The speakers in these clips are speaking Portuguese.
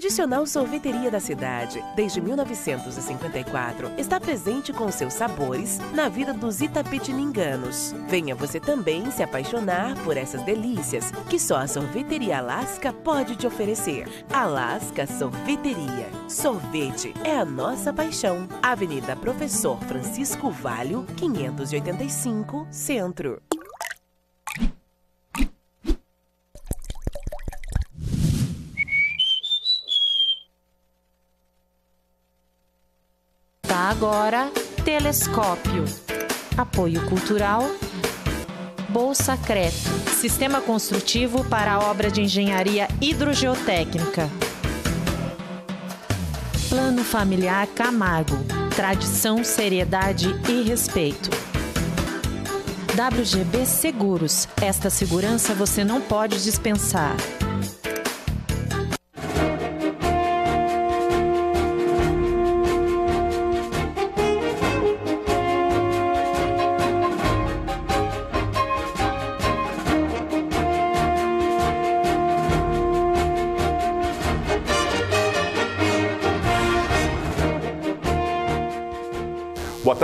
tradicional sorveteria da cidade, desde 1954, está presente com seus sabores na vida dos itapetininganos. Venha você também se apaixonar por essas delícias que só a Sorveteria Alaska pode te oferecer. Alaska Sorveteria. Sorvete é a nossa paixão. Avenida Professor Francisco Valho, 585, Centro. Tá agora, Telescópio. Apoio Cultural. Bolsa Creto. Sistema construtivo para a obra de engenharia hidrogeotécnica. Plano Familiar Camargo. Tradição, seriedade e respeito. WGB Seguros. Esta segurança você não pode dispensar.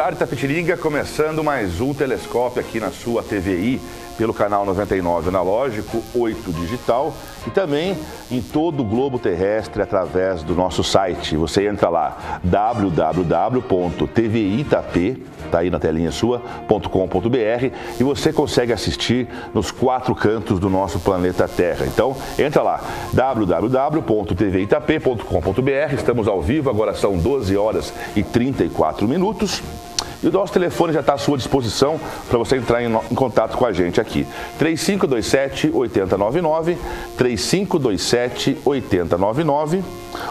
Tarde, Tapetiringa. Começando mais um telescópio aqui na sua TVI, pelo canal 99 analógico, 8 digital e também em todo o globo terrestre através do nosso site. Você entra lá, www.tvitap, tá aí na telinha sua, .com.br e você consegue assistir nos quatro cantos do nosso planeta Terra. Então, entra lá, www.tvitap.com.br. Estamos ao vivo, agora são 12 horas e 34 minutos. E o nosso telefone já está à sua disposição para você entrar em, em, contato com a gente aqui. 3527-8099, 3527-8099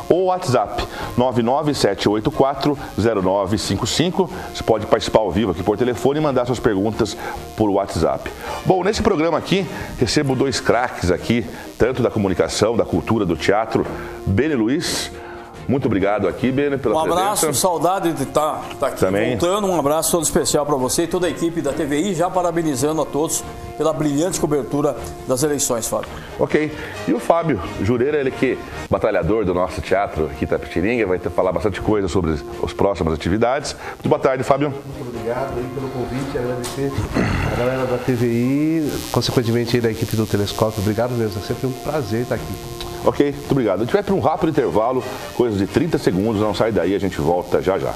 ou WhatsApp 997840955. Você pode participar ao vivo aqui por telefone e mandar suas perguntas por WhatsApp. Bom, nesse programa aqui, recebo dois craques aqui, tanto da comunicação, da cultura, do teatro, Beni Luiz muito obrigado aqui, Bene, pela Um abraço, presença. saudade de estar tá, aqui Também. voltando. Um abraço todo especial para você e toda a equipe da TVI, já parabenizando a todos pela brilhante cobertura das eleições, Fábio. Ok. E o Fábio Jureira, ele que é batalhador do nosso teatro aqui em Tapetiringa, vai ter falar bastante coisa sobre as próximas atividades. Muito boa tarde, Fábio. Muito obrigado aí pelo convite, agradecer a galera da TVI, consequentemente aí da equipe do Telescópio. Obrigado mesmo, é sempre um prazer estar aqui. Ok, muito obrigado. A gente vai para um rápido intervalo, coisa de 30 segundos, não sai daí, a gente volta já já.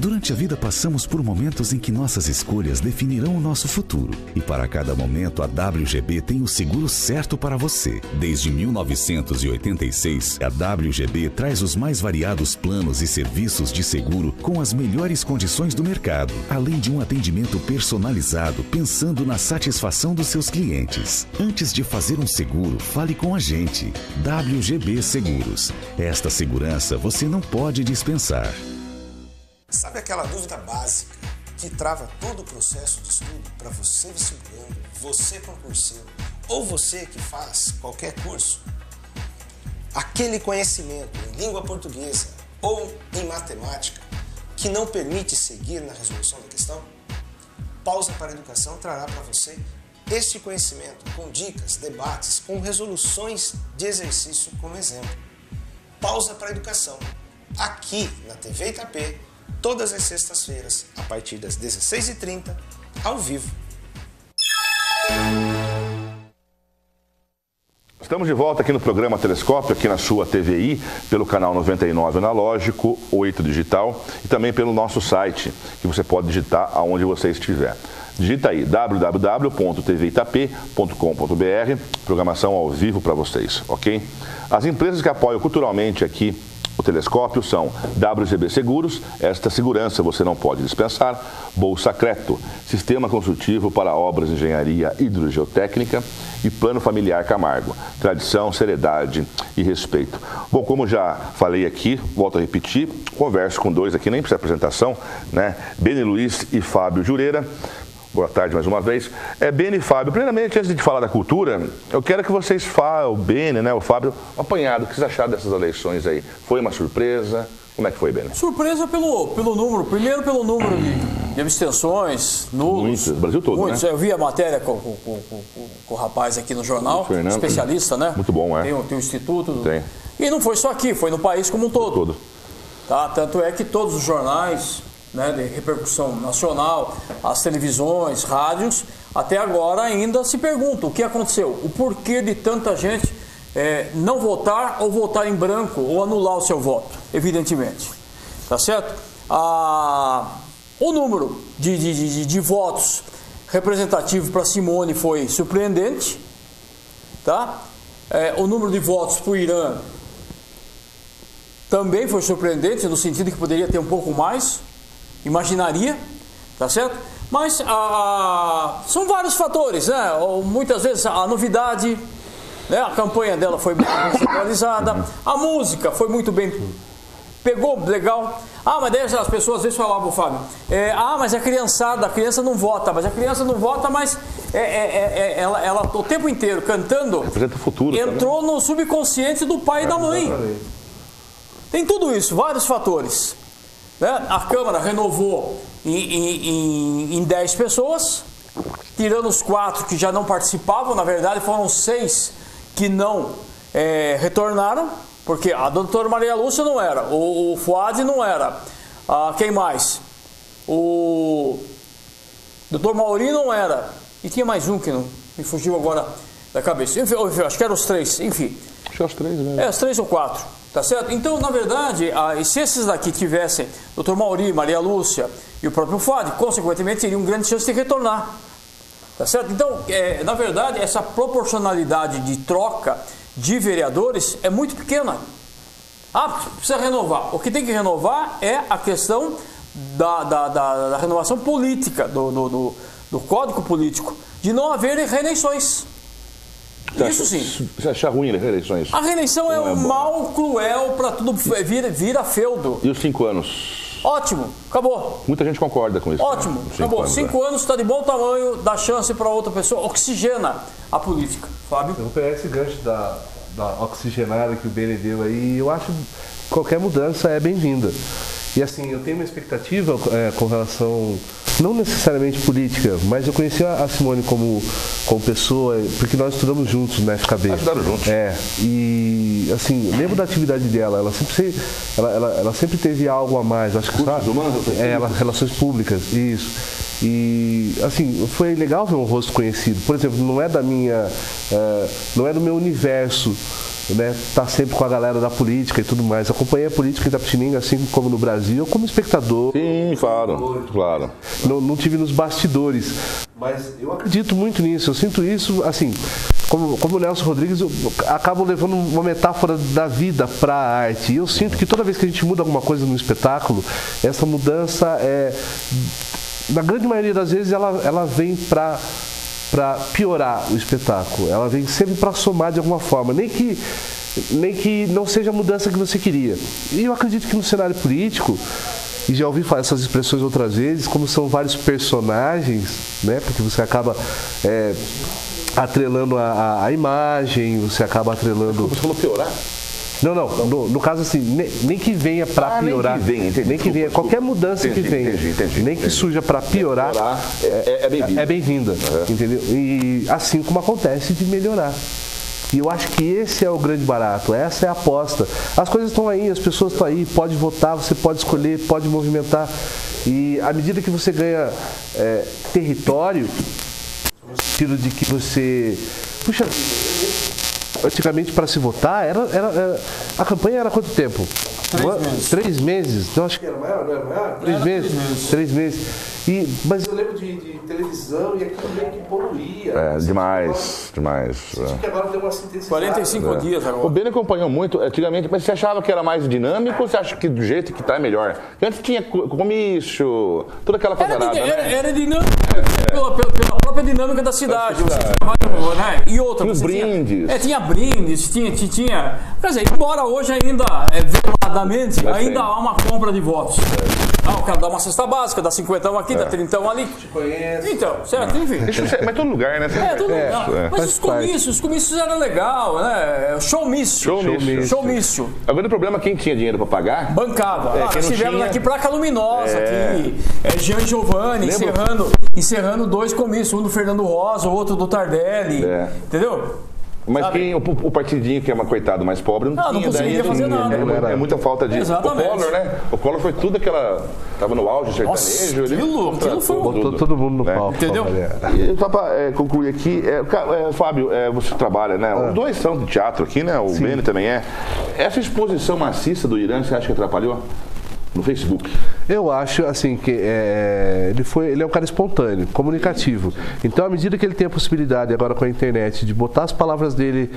Durante a vida passamos por momentos em que nossas escolhas definirão o nosso futuro. E para cada momento, a WGB tem o seguro certo para você. Desde 1986, a WGB traz os mais variados planos e serviços de seguro com as melhores condições do mercado, além de um atendimento personalizado pensando na satisfação dos seus clientes. Antes de fazer um seguro, fale com a gente. WGB Seguros. Esta segurança você não pode dispensar. Sabe aquela dúvida básica que trava todo o processo de estudo para você vestibulando, você concurseiro ou você que faz qualquer curso? Aquele conhecimento em língua portuguesa ou em matemática que não permite seguir na resolução da questão? Pausa para a Educação trará para você este conhecimento com dicas, debates, com resoluções de exercício como exemplo. Pausa para a Educação, aqui na TV Itapê, todas as sextas-feiras, a partir das 16h30, ao vivo. Estamos de volta aqui no programa Telescópio, aqui na sua TVI, pelo canal 99 analógico, 8 digital e também pelo nosso site, que você pode digitar aonde você estiver. Digita aí www.tvitap.com.br, programação ao vivo para vocês, ok? As empresas que apoiam culturalmente aqui o telescópio são WGB Seguros, esta segurança você não pode dispensar, Bolsa Creto, sistema consultivo para obras de engenharia hidrogeotécnica e Plano Familiar Camargo, tradição, seriedade e respeito. Bom, como já falei aqui, volto a repetir, converso com dois aqui, nem precisa apresentação, né? Beni Luiz e Fábio Jureira. Boa tarde mais uma vez. É Beni e Fábio. Primeiramente, antes de falar da cultura, eu quero que vocês falem, o Beni, né, o Fábio, apanhado, o que vocês acharam dessas eleições aí? Foi uma surpresa? Como é que foi, Beni? Surpresa pelo, pelo número, primeiro pelo número de, de abstenções, nulos. Muitos, Brasil todo, Muitos. né? Eu vi a matéria com, com- com- com- o rapaz aqui no jornal, Fernando. especialista, né? Muito bom, é. Tem, o- tem o instituto. Tem. E não foi só aqui, foi no país como um todo. Todo. Tá? Tanto é que todos os jornais né, de repercussão nacional, as televisões, rádios, até agora ainda se perguntam o que aconteceu, o porquê de tanta gente eh, não votar ou votar em branco ou anular o seu voto, evidentemente. Tá certo? Ah, o número de, de, de, de votos representativo para Simone foi surpreendente. Tá? Eh, o número de votos para o Irã também foi surpreendente no sentido que poderia ter um pouco mais, imaginaria, tá certo? Mas ah, são vários fatores, né? Muitas vezes a novidade, né? a campanha dela foi muito bem centralizada, a música foi muito bem, pegou legal. Ah, mas daí as pessoas às vezes falavam, Fábio, é, ah, mas a criançada, a criança não vota, mas a criança não vota, mas é, é, é, é, ela, ela o tempo inteiro cantando Representa o futuro também. entrou no subconsciente do pai e da mãe. Tem tudo isso, vários fatores. Né? A Câmara renovou em, em, em, em 10 pessoas, tirando os quatro que já não participavam, na verdade foram seis que não eh, retornaram, porque a doutora Maria Lúcia não era, o, o Fuad não era, ah, quem mais? O doutor Mauri não era, e tinha mais um que não me fugiu agora da cabeça. Enfim, acho que eram os três, enfim. Acho que é os três, né? É, os três ou quatro, tá certo? Então, na verdade, ah, e se esses daqui tivessem Dr. Mauri, Maria Lúcia e o próprio Fuad, consequentemente, teriam grande chance de retornar. Tá certo? Então, é, na verdade, essa proporcionalidade de troca de vereadores é muito pequena. Ah, precisa renovar. O que tem que renovar é a questão da, da, da- da renovação política, do, do, do- do código político, de não haver reeleições. Isso sim. Você acha ruim as eleições? A reeleição é é um bom. mal cruel para tudo, vira, vira feudo. E os cinco anos? Ótimo, acabou. Muita gente concorda com isso. Ótimo, né? Os acabou. anos, Cinco anos está de bom tamanho, dá chance para outra pessoa, oxigena a política. Fábio? Eu vou pegar esse gancho da, da oxigenada que o Bene deu aí. Eu acho que qualquer mudança é bem-vinda. E assim, eu tenho uma expectativa é, com relação, não necessariamente política, mas eu conheci a Simone como, como pessoa, porque nós estudamos juntos na FKB. Ah, estudaram juntos? É, e assim, lembro da atividade dela, ela sempre, se- ela, ela, ela sempre teve algo a mais, acho que sabe? humanos, É, ela, relações públicas, isso. E assim, foi legal ver um rosto conhecido. Por exemplo, não é da minha. eh, não é do meu universo. Né, tá sempre com a galera da política e tudo mais. Acompanhei a política em Itapetininga, assim como no Brasil, como espectador. Sim, claro, claro. Não, não tive nos bastidores. Mas eu acredito muito nisso. Eu sinto isso, assim, como, como o Nelson Rodrigues, eu acabo levando uma metáfora da vida para a arte. E eu sinto que toda vez que a gente muda alguma coisa no espetáculo, essa mudança é. Na grande maioria das vezes ela, ela vem para para piorar o espetáculo. Ela vem sempre para somar de alguma forma, nem que nem que não seja a mudança que você queria. E eu acredito que no cenário político e já ouvi falar essas expressões outras vezes, como são vários personagens, né? Porque você acaba é, atrelando a, a- a imagem, você acaba atrelando. Você falou piorar? Não, não. No, no caso assim, nem, nem que venha para Ah, nem piorar. que venha, entendi. Nem que venha. Desculpa, Qualquer mudança Entendi, que venha. entendi, entendi, nem que surja para piorar. Piorar é, é, é bem-vindo. É bem-vinda, entendeu? E assim como acontece de melhorar. E eu acho que esse é o grande barato, essa é a aposta. As coisas estão aí, as pessoas estão aí, pode votar, você pode escolher, pode movimentar. E à medida que você ganha é, território, no sentido de que você. Puxa, antigamente para se votar, era, era, era- a campanha era quanto tempo? Três Uma- meses. Três meses. Então acho que era maior, não era maior? Três Era meses. três meses. Três meses. E, mas eu lembro de, de televisão e aquilo meio que poluía. É, Você demais, demais. Senti é. que agora deu uma sintetizada. 45 dias O agora. Beni acompanhou muito antigamente, mas você achava que era mais dinâmico ou você acha que do jeito que tá é melhor? Porque antes tinha co- comício, toda aquela coisa Era, era, né? era dinâmica pela, pela- pela própria dinâmica da cidade. Você trabalha, né? E outra. Tinha você tinha- brindes. é, tinha brindes, tinha, tinha, tinha. Quer dizer, embora hoje ainda, é, veladamente, Mas ainda tem. há uma compra de votos. Ah, o cara dá uma cesta básica, dá 50 aqui, dá 30 ali. Então, certo, enfim. Isso é- mas todo lugar, né? É, tudo É, legal. é. Mas os comícios, os comícios eram legal, né? Showmício. Showmício. Showmício. Agora o problema é quem tinha dinheiro pra pagar. Bancava. É, ah, nós tivemos tinha- aqui Placa Luminosa, É. aqui. É, Jean Giovanni, encerrando, encerrando dois comícios. Um do Fernando Rosa, o outro do Tardelli. É. Entendeu? Mas Sabe? quem, o, o partidinho que é uma coitado mais pobre não, não tinha. conseguia daí, fazer assim, nada. É, mu- é muita falta de. Exatamente. O Collor, né? O Collor foi tudo aquela. Tava no auge sertanejo. Nossa, ele aquilo- aquilo foi tudo. Botou todo mundo no né? palco. Entendeu? E só para concluir aqui, é, é, Fábio, é, você trabalha, né? Ah. Os dois são de teatro aqui, né? O Beni também é. Essa exposição maciça do Irã, você acha que atrapalhou? No Facebook. Eu acho assim que é, ele foi, ele é um cara espontâneo, comunicativo. Então, à medida que ele tem a possibilidade agora com a internet de botar as palavras dele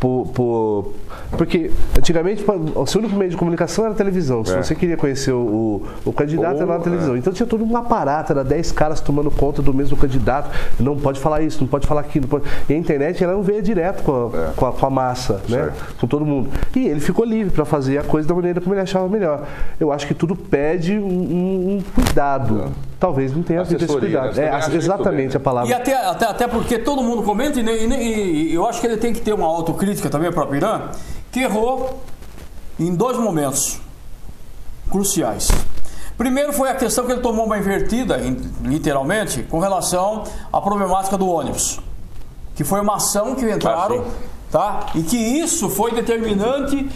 por, por- porque antigamente o seu único meio de comunicação era a televisão. Se É. você queria conhecer o, o, o candidato Ou, era na televisão. Então tinha todo um aparato, era 10 caras tomando conta do mesmo candidato. Não pode falar isso, não pode falar aquilo. pode- E a internet ela não veio direto com a, com a, com a massa, né? Certo. com todo mundo. E ele ficou livre para fazer a coisa da maneira como ele achava melhor. Eu acho que tudo pede um, um- um cuidado. Talvez não tenha havido esse cuidado. né? É, exatamente isso, a palavra. E até, até, até porque todo mundo comenta, e, e e eu acho que ele tem que ter uma autocrítica também para o Irã, que errou em dois momentos cruciais. Primeiro foi a questão que ele tomou uma invertida, literalmente, com relação à problemática do ônibus. Que foi uma ação que entraram, tá? E que isso foi determinante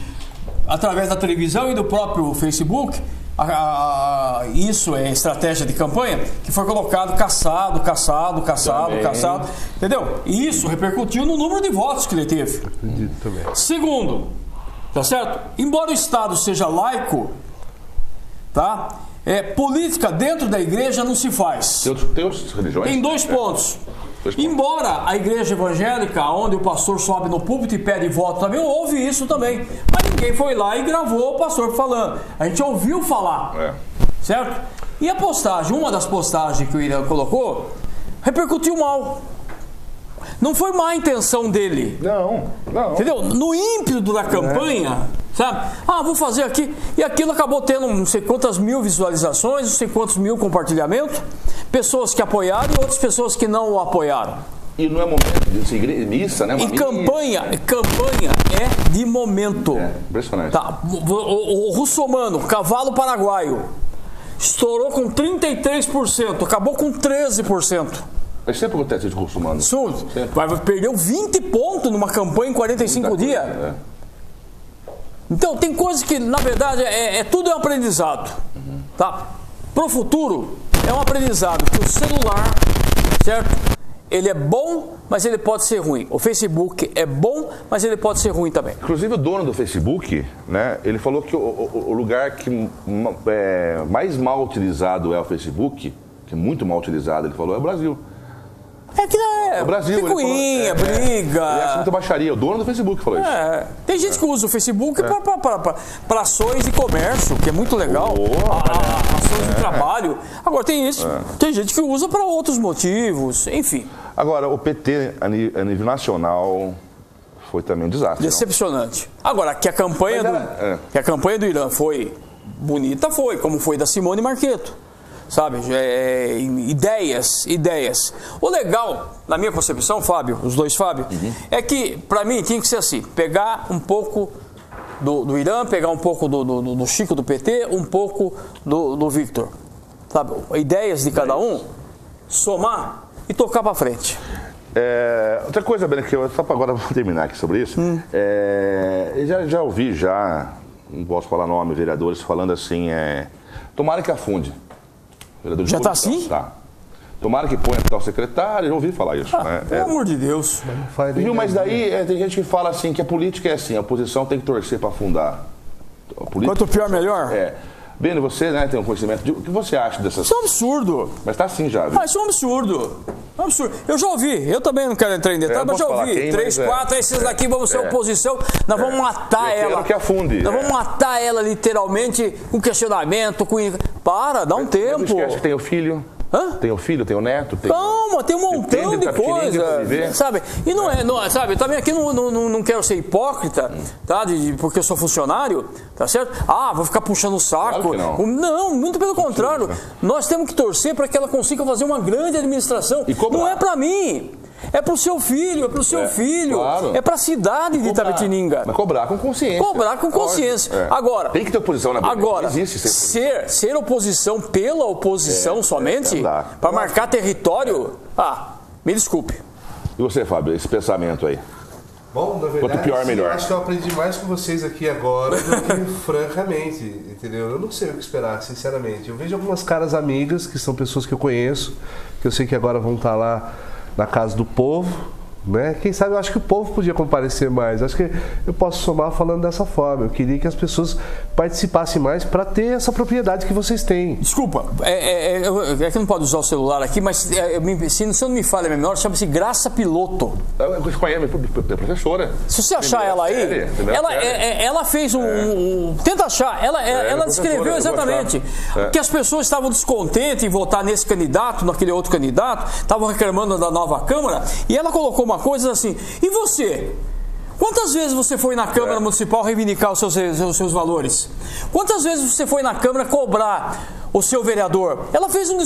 através da televisão e do próprio Facebook. A- a- isso é estratégia de campanha que foi colocado caçado, caçado, caçado, Também. caçado, entendeu? E isso repercutiu no número de votos que ele teve. Acredito também. Segundo, tá certo? Embora o Estado seja laico, tá? É, política dentro da igreja não se faz. Tem, outros, tem outras religiões? Tem dois. Dois pontos. Embora a igreja evangélica, onde o pastor sobe no púlpito e pede voto também, houve isso também. Mas ninguém foi lá e gravou o pastor falando. A gente ouviu falar. É. Certo? E a postagem, uma das postagens que o Irã colocou, repercutiu mal. Não foi má intenção dele. Não, não. Entendeu? No ímpeto da campanha, sabe? Ah, vou fazer aqui. E aquilo acabou tendo não sei quantas mil visualizações, não sei quantos mil compartilhamentos. Pessoas que apoiaram e outras pessoas que não o apoiaram. E não é momento de se igre- missa, né? Uma E missa. campanha, campanha é de momento. É, impressionante. Tá, o, o, o russomano, cavalo paraguaio, estourou com 33%, acabou com 13%. Mas sempre acontece isso com o muçulmano. Isso, Sempre. vai, perdeu 20 pontos numa campanha em 45 Muita dias. coisa, é. Então tem coisas que, na verdade, é, é- tudo é um aprendizado. Tá? Pro futuro, é um aprendizado que o celular, certo? Ele é bom, mas ele pode ser ruim. O Facebook é bom, mas ele pode ser ruim também. Inclusive o dono do Facebook, né? Ele falou que o, o- o lugar que é, mais mal utilizado é o Facebook, que é muito mal utilizado, ele falou, é o Brasil. É que é, É o Brasil. ele picuinha, falou, é, é. briga. Ele acha muita baixaria. O dono do Facebook falou isso. É, tem gente que usa o Facebook para ações de comércio, que é muito legal. Oh, A- a- ações de trabalho. Agora tem isso. Tem gente que usa para outros motivos, enfim. Agora, o PT a nível nacional foi também um desastre. não? Decepcionante. Agora, que a campanha do, era- é. que a campanha do Irã foi bonita, foi, como foi da Simone Marqueto. Sabe? É, ideias, ideias. O legal, na minha concepção, Fábio, os dois Fábio, Uhum. é que, para mim, tinha que ser assim: pegar um pouco do, do Irã, pegar um pouco do, do, do Chico do PT, um pouco do, do Victor. Sabe? Ideias de cada um, somar e tocar para frente. É, outra coisa, Bena, que eu só para agora vou terminar aqui sobre isso. Hum. É, eu já, já ouvi já, não posso falar nome, vereadores falando assim, é, tomara que afunde. Vereador de Já tá oposição, assim? Tá. Tomara que ponha tal secretário, já ouvi falar isso. né? Pelo É, amor de Deus. Faz Viu, mas daí é, tem gente que fala assim que a política é assim, a oposição tem que torcer para afundar. A política, Quanto pior, melhor. É. Beni, você né, tem um conhecimento. De, o que você acha dessas. Isso é um absurdo. Mas tá assim já, viu? Ah, isso é um absurdo. É um absurdo. Eu já ouvi, eu também não quero entrar em É, detalhes, eu mas já ouvi. quem, Três, mas é. quatro, esses daqui vão ser É. oposição. Nós vamos matar Eu ela. que afunde, Nós é. vamos matar ela literalmente com questionamento, com. Para, dá um Não tempo. esquece que tem o filho. Hã? Tem o filho, tem o neto, tem. Calma, tem um montão de coisa. Sabe? E não é, não, sabe, também aqui não, não, não quero ser hipócrita, tá? De, porque eu sou funcionário, tá certo? Ah, vou ficar puxando o saco. Claro não. não. muito pelo contrário. Nós temos que torcer para que ela consiga fazer uma grande administração. Não é para mim. É pro seu filho, é pro seu é, filho. Claro. É pra cidade de Itapetininga. Mas cobrar com consciência. Cobrar com consciência. É. Agora. Tem que ter oposição na Agora, Agora, existe ser, ser, ser oposição pela oposição é, somente, é, para marcar território, ah, me desculpe. E você, Fábio, esse pensamento aí? Bom, na verdade, Quanto pior, melhor. acho que eu aprendi mais com vocês aqui agora do que francamente, entendeu? Eu não sei o que esperar, sinceramente. Eu vejo algumas caras amigas, que são pessoas que eu conheço, que eu sei que agora vão estar lá na casa do povo, né? Quem sabe eu acho que o povo podia comparecer mais. Acho que eu posso somar falando dessa forma. Eu queria que as pessoas participassem mais para ter essa propriedade que vocês têm. Desculpa, é, é, é, é que não pode usar o celular aqui, mas é, me, se, se não me falha a memória, chama-se Graça Piloto. Eu conheço a professora. Se você achar ela aí, série, ela, é, é, ela fez um, um, Tenta achar. Ela, é, ela descreveu exatamente é. que as pessoas estavam descontentes em votar nesse candidato, naquele outro candidato, estavam reclamando da nova Câmara, e ela colocou uma coisa assim: e você? Quantas vezes você foi na Câmara é. Municipal reivindicar os seus, os seus valores? Quantas vezes você foi na Câmara cobrar o seu vereador? Ela fez um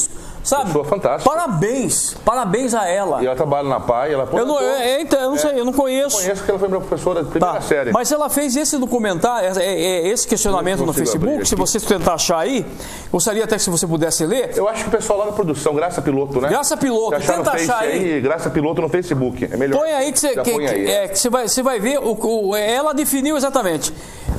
Sabe? Pessoa fantástica. Parabéns, parabéns a ela. E ela trabalha na PAI, ela eu não, é, então, eu não sei, eu não conheço. Eu conheço porque ela foi minha professora de primeira tá. série. Mas ela fez esse documentário, é, é, esse questionamento no Facebook, se você tentar achar aí, gostaria até que se você pudesse ler. Eu acho que o pessoal lá da produção, Graça Piloto, né? Graça Piloto, tenta achar aí. aí. Graça Piloto no Facebook, é melhor. Põe aí que você, que, aí, é, é. que vai, vai ver, o, o, ela definiu exatamente.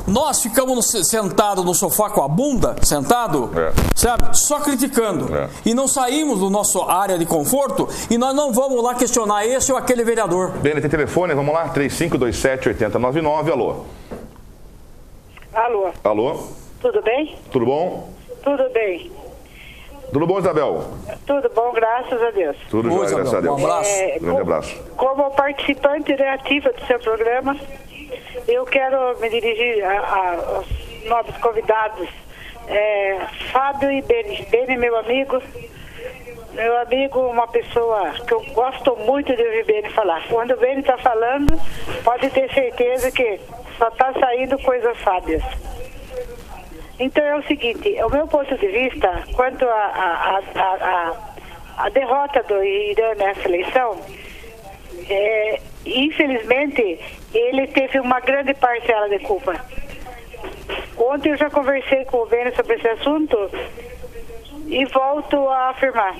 Nós ficamos sentados no sofá com a bunda, sentado, é. sabe? Só criticando. É. E não saímos do nosso área de conforto e nós não vamos lá questionar esse ou aquele vereador. Bem, tem telefone, vamos lá, 3527-8099, alô. Alô. Alô. Tudo bem? Tudo bom? Tudo bem. Tudo bom, Isabel? Tudo bom, graças a Deus. Tudo bom, graças a Deus. Um abraço. É, Grande como, abraço. Como participante ativa do seu programa, eu quero me dirigir a, aos novos convidados. É, Fábio e Beni. Beni, meu amigo. Meu amigo, uma pessoa que eu gosto muito de ouvir Beni falar. Quando o Beni está falando, pode ter certeza que só está saindo coisas sábias. Então é o seguinte, o meu ponto de vista quanto à a, a, a, a, derrota do Irã nessa eleição, é, infelizmente ele teve uma grande parcela de culpa. Ontem eu já conversei com o Beni sobre esse assunto e volto a afirmar.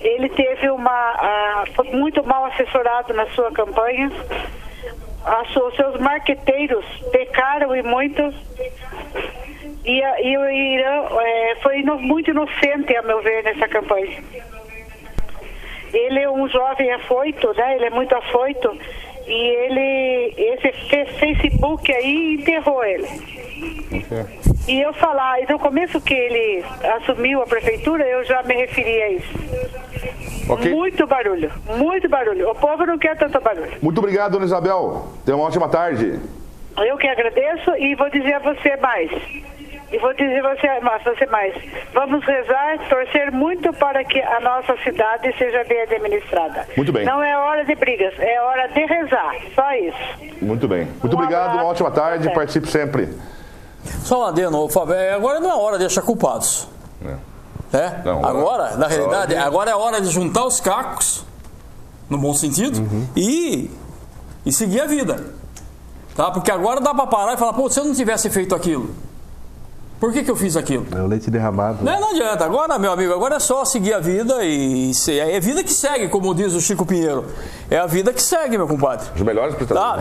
Ele teve uma. foi muito mal assessorado na sua campanha. Os seus marqueteiros pecaram e muito. E, e o Irã é, foi muito inocente, a meu ver, nessa campanha. Ele é um jovem afoito, né? Ele é muito afoito. E ele, esse Facebook aí enterrou ele. Okay. E eu falar, e no começo que ele assumiu a prefeitura, eu já me referi a isso. Okay. Muito barulho, muito barulho. O povo não quer tanto barulho. Muito obrigado, dona Isabel. Tenha uma ótima tarde. Eu que agradeço e vou dizer a você mais. E vou dizer você, mais, você mais. Vamos rezar, torcer muito para que a nossa cidade seja bem administrada. Muito bem. Não é hora de brigas, é hora de rezar. Só isso. Muito bem. Muito um obrigado, abraço. uma ótima tarde. Participe sempre. Só um adendo, Fábio, é, agora não é hora de achar culpados. É. é? Não, agora, na realidade, agora é hora de juntar os cacos, no bom sentido, uhum. e, e seguir a vida. Tá? Porque agora dá para parar e falar, pô, se eu não tivesse feito aquilo, por que, que eu fiz aquilo? É o leite derramado. Não, não adianta. Agora, meu amigo, agora é só seguir a vida e é vida que segue, como diz o Chico Pinheiro. É a vida que segue, meu compadre. Os melhores tá?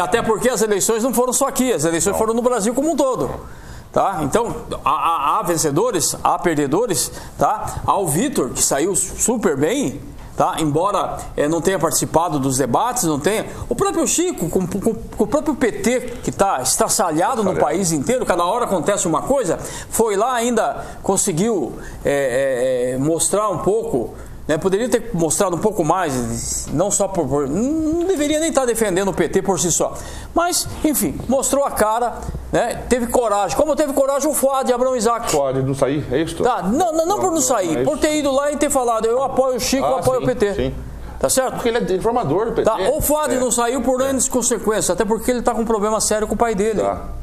Até porque as eleições não foram só aqui, as eleições não. foram no Brasil como um todo. Tá? Então, há, há, há vencedores, há perdedores, tá? Há o Vitor, que saiu super bem, Tá? Embora é, não tenha participado dos debates, não tenha. O próprio Chico, com, com, com o próprio PT, que está estraçalhado no país inteiro, cada hora acontece uma coisa, foi lá ainda, conseguiu é, é, mostrar um pouco. Né? Poderia ter mostrado um pouco mais, não só por. por não deveria nem estar tá defendendo o PT por si só. Mas, enfim, mostrou a cara né, teve coragem. Como teve coragem o Fuad Abrão Isaac. Pode não sair, é isso? Tá, não, não, não por não sair, é por ter ido lá e ter falado, eu apoio o Chico, eu Ah, apoio sim, o PT. sim. Tá certo? Porque ele é informador do PT. Tá, o Fuad É. não saiu por N consequências, até porque ele tá com um problema sério com o pai dele. Tá.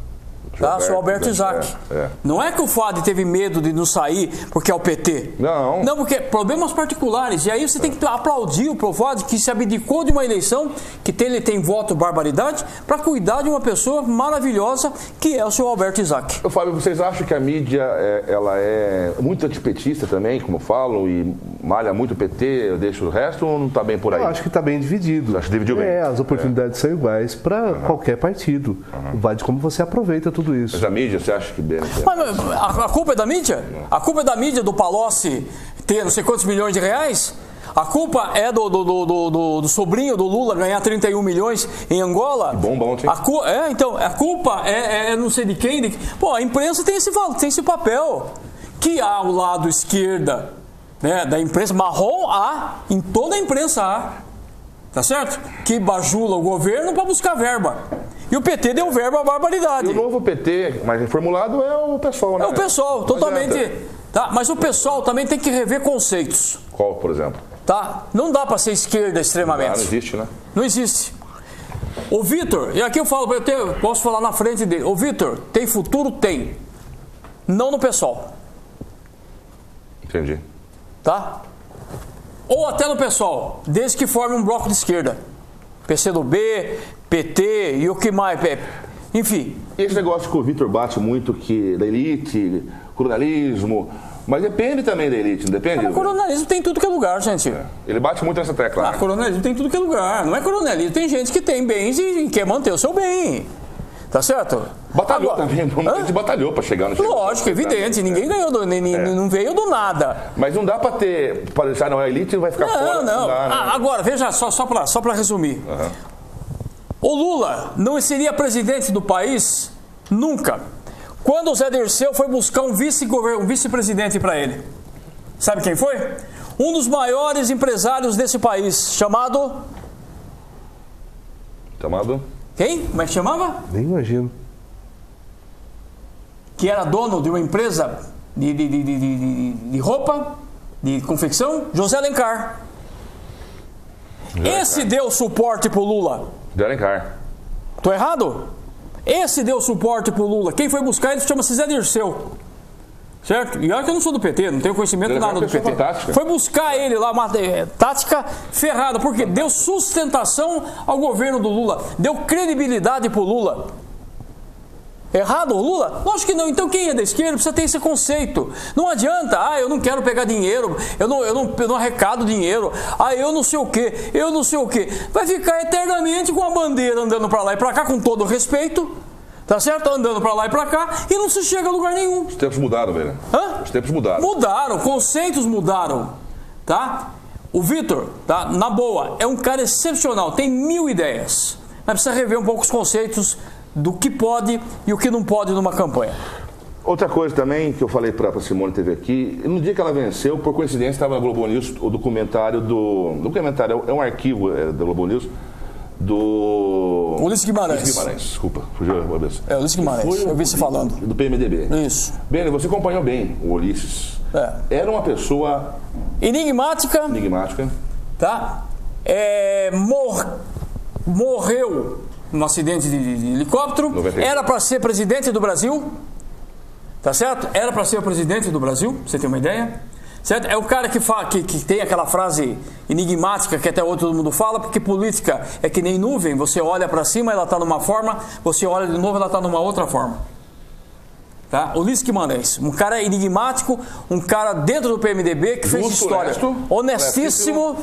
Tá, seu Alberto Isaac. É, é. Não é que o Fuad teve medo de não sair porque é o PT. Não. Não, porque problemas particulares. E aí você tem que aplaudir o Fuad que se abdicou de uma eleição, que tem, ele tem voto barbaridade, para cuidar de uma pessoa maravilhosa que é o seu Alberto Isaac. Ô, Fábio, vocês acham que a mídia é, ela é muito antipetista também, como falam, e malha muito o PT, deixa o resto, ou não está bem por aí? Eu acho que está bem dividido. Acho que dividiu bem. É, as oportunidades são iguais para qualquer partido. Vai de como você aproveita tudo isso. Mas a mídia, você acha que? Mas, mas, a, a culpa é da mídia? A culpa é da mídia do Palocci ter não sei quantos milhões de reais? A culpa é do, do, do, do- do- sobrinho do Lula ganhar 31 milhões em Angola? bom, bom, sim. A cu- é, então, a culpa é, é não sei de quem. de- pô, a imprensa tem esse, tem esse papel. Que há o lado esquerda né, da imprensa, marrom há, em toda a imprensa há. Tá certo? Que bajula o governo para buscar verba. E o PT deu verba à barbaridade. E o novo PT, mais reformulado, é o pessoal, né? É o pessoal, Não totalmente. Tá? Mas o pessoal também tem que rever conceitos. Qual, por exemplo? Tá? Não dá para ser esquerda extremamente. não existe, né? Não existe. O Vitor, e aqui eu falo, eu tenho- posso falar na frente dele. O Vitor, tem futuro? Tem. Não no pessoal, Entendi. tá? Ou até no pessoal, desde que forme um bloco de esquerda. PCdoB, PT e o que mais? Pe- Enfim, esse negócio que o Vitor bate muito que da elite, coronelismo, mas depende também da elite, não depende? o coronelismo tem tudo que é lugar, gente. Ele bate muito nessa tecla. Ah, né? coronelismo tem tudo que é lugar. Não é coronelismo, tem gente que tem bens e quer manter o seu bem. Tá certo? Batalhou Agora- também, Hã? gente batalhou para chegar no Lógico, evidente. Ninguém ganhou, do, nem- nem- não veio do nada. Mas não dá para ter, para deixar não é elite e vai ficar fora. Não, não. dá, né? Ah, agora, veja só, só para só pra resumir. O Lula não seria presidente do país nunca. Quando o Zé Dirceu foi buscar um vice-governo, um vice-presidente para ele. Sabe quem foi? Um dos maiores empresários desse país, chamado. Chamado? Quem? Como é que chamava? Nem imagino. que era dono de uma empresa de, de, de, de, de- de roupa, de confecção, José Alencar. Esse deu suporte pro Lula. De Alencar. Tô errado? Esse deu suporte pro Lula. Quem foi buscar ele chama-se Zé Dirceu. Certo? E olha que eu não sou do PT, não tenho conhecimento é nada do PT. fantástica. Foi buscar ele lá, uma eh, tática ferrada, porque deu sustentação ao governo do Lula, deu credibilidade pro Lula. Errado o Lula? Lógico que não. Então quem é da esquerda precisa ter esse conceito. Não adianta, ah, eu não quero pegar dinheiro, eu não, eu não, eu não arrecado dinheiro, ah, eu não sei o que, eu não sei o que. Vai ficar eternamente com a bandeira andando pra lá e pra cá, com todo respeito, tá certo? Andando pra lá e pra cá, e não se chega a lugar nenhum. Os tempos mudaram, velho. Hã? Os tempos mudaram. Mudaram, conceitos mudaram, tá? O Vitor, tá? Na boa, é um cara excepcional, tem mil ideias, mas precisa rever um pouco os conceitos do que pode e o que não pode numa campanha. Outra coisa também que eu falei para a Simone teve aqui, no dia que ela venceu, por coincidência, estava na Globo News o documentário do. Documentário é um arquivo é, da Globo News do. Ulisses Guimarães. Ulisses Guimarães, desculpa, fugiu a cabeça. É, Ulisses Guimarães, Foi eu vi você falando. Do PMDB. Isso. Bem, você acompanhou bem o Ulisses. É. Era uma pessoa Enigmática, enigmática. tá? É, mor- morreu num acidente de, de- helicóptero. 96. Era para ser presidente do Brasil. Tá certo? Era para ser o presidente do Brasil, você tem uma ideia? Certo? É o cara que, fala, que, que tem aquela frase enigmática que até hoje todo mundo fala, porque política é que nem nuvem, você olha para cima, ela está numa forma, você olha de novo, ela está numa outra forma. Tá? Ulisses Guimarães, um cara enigmático, um cara dentro do PMDB que fez Justo, história. honesto, honestíssimo,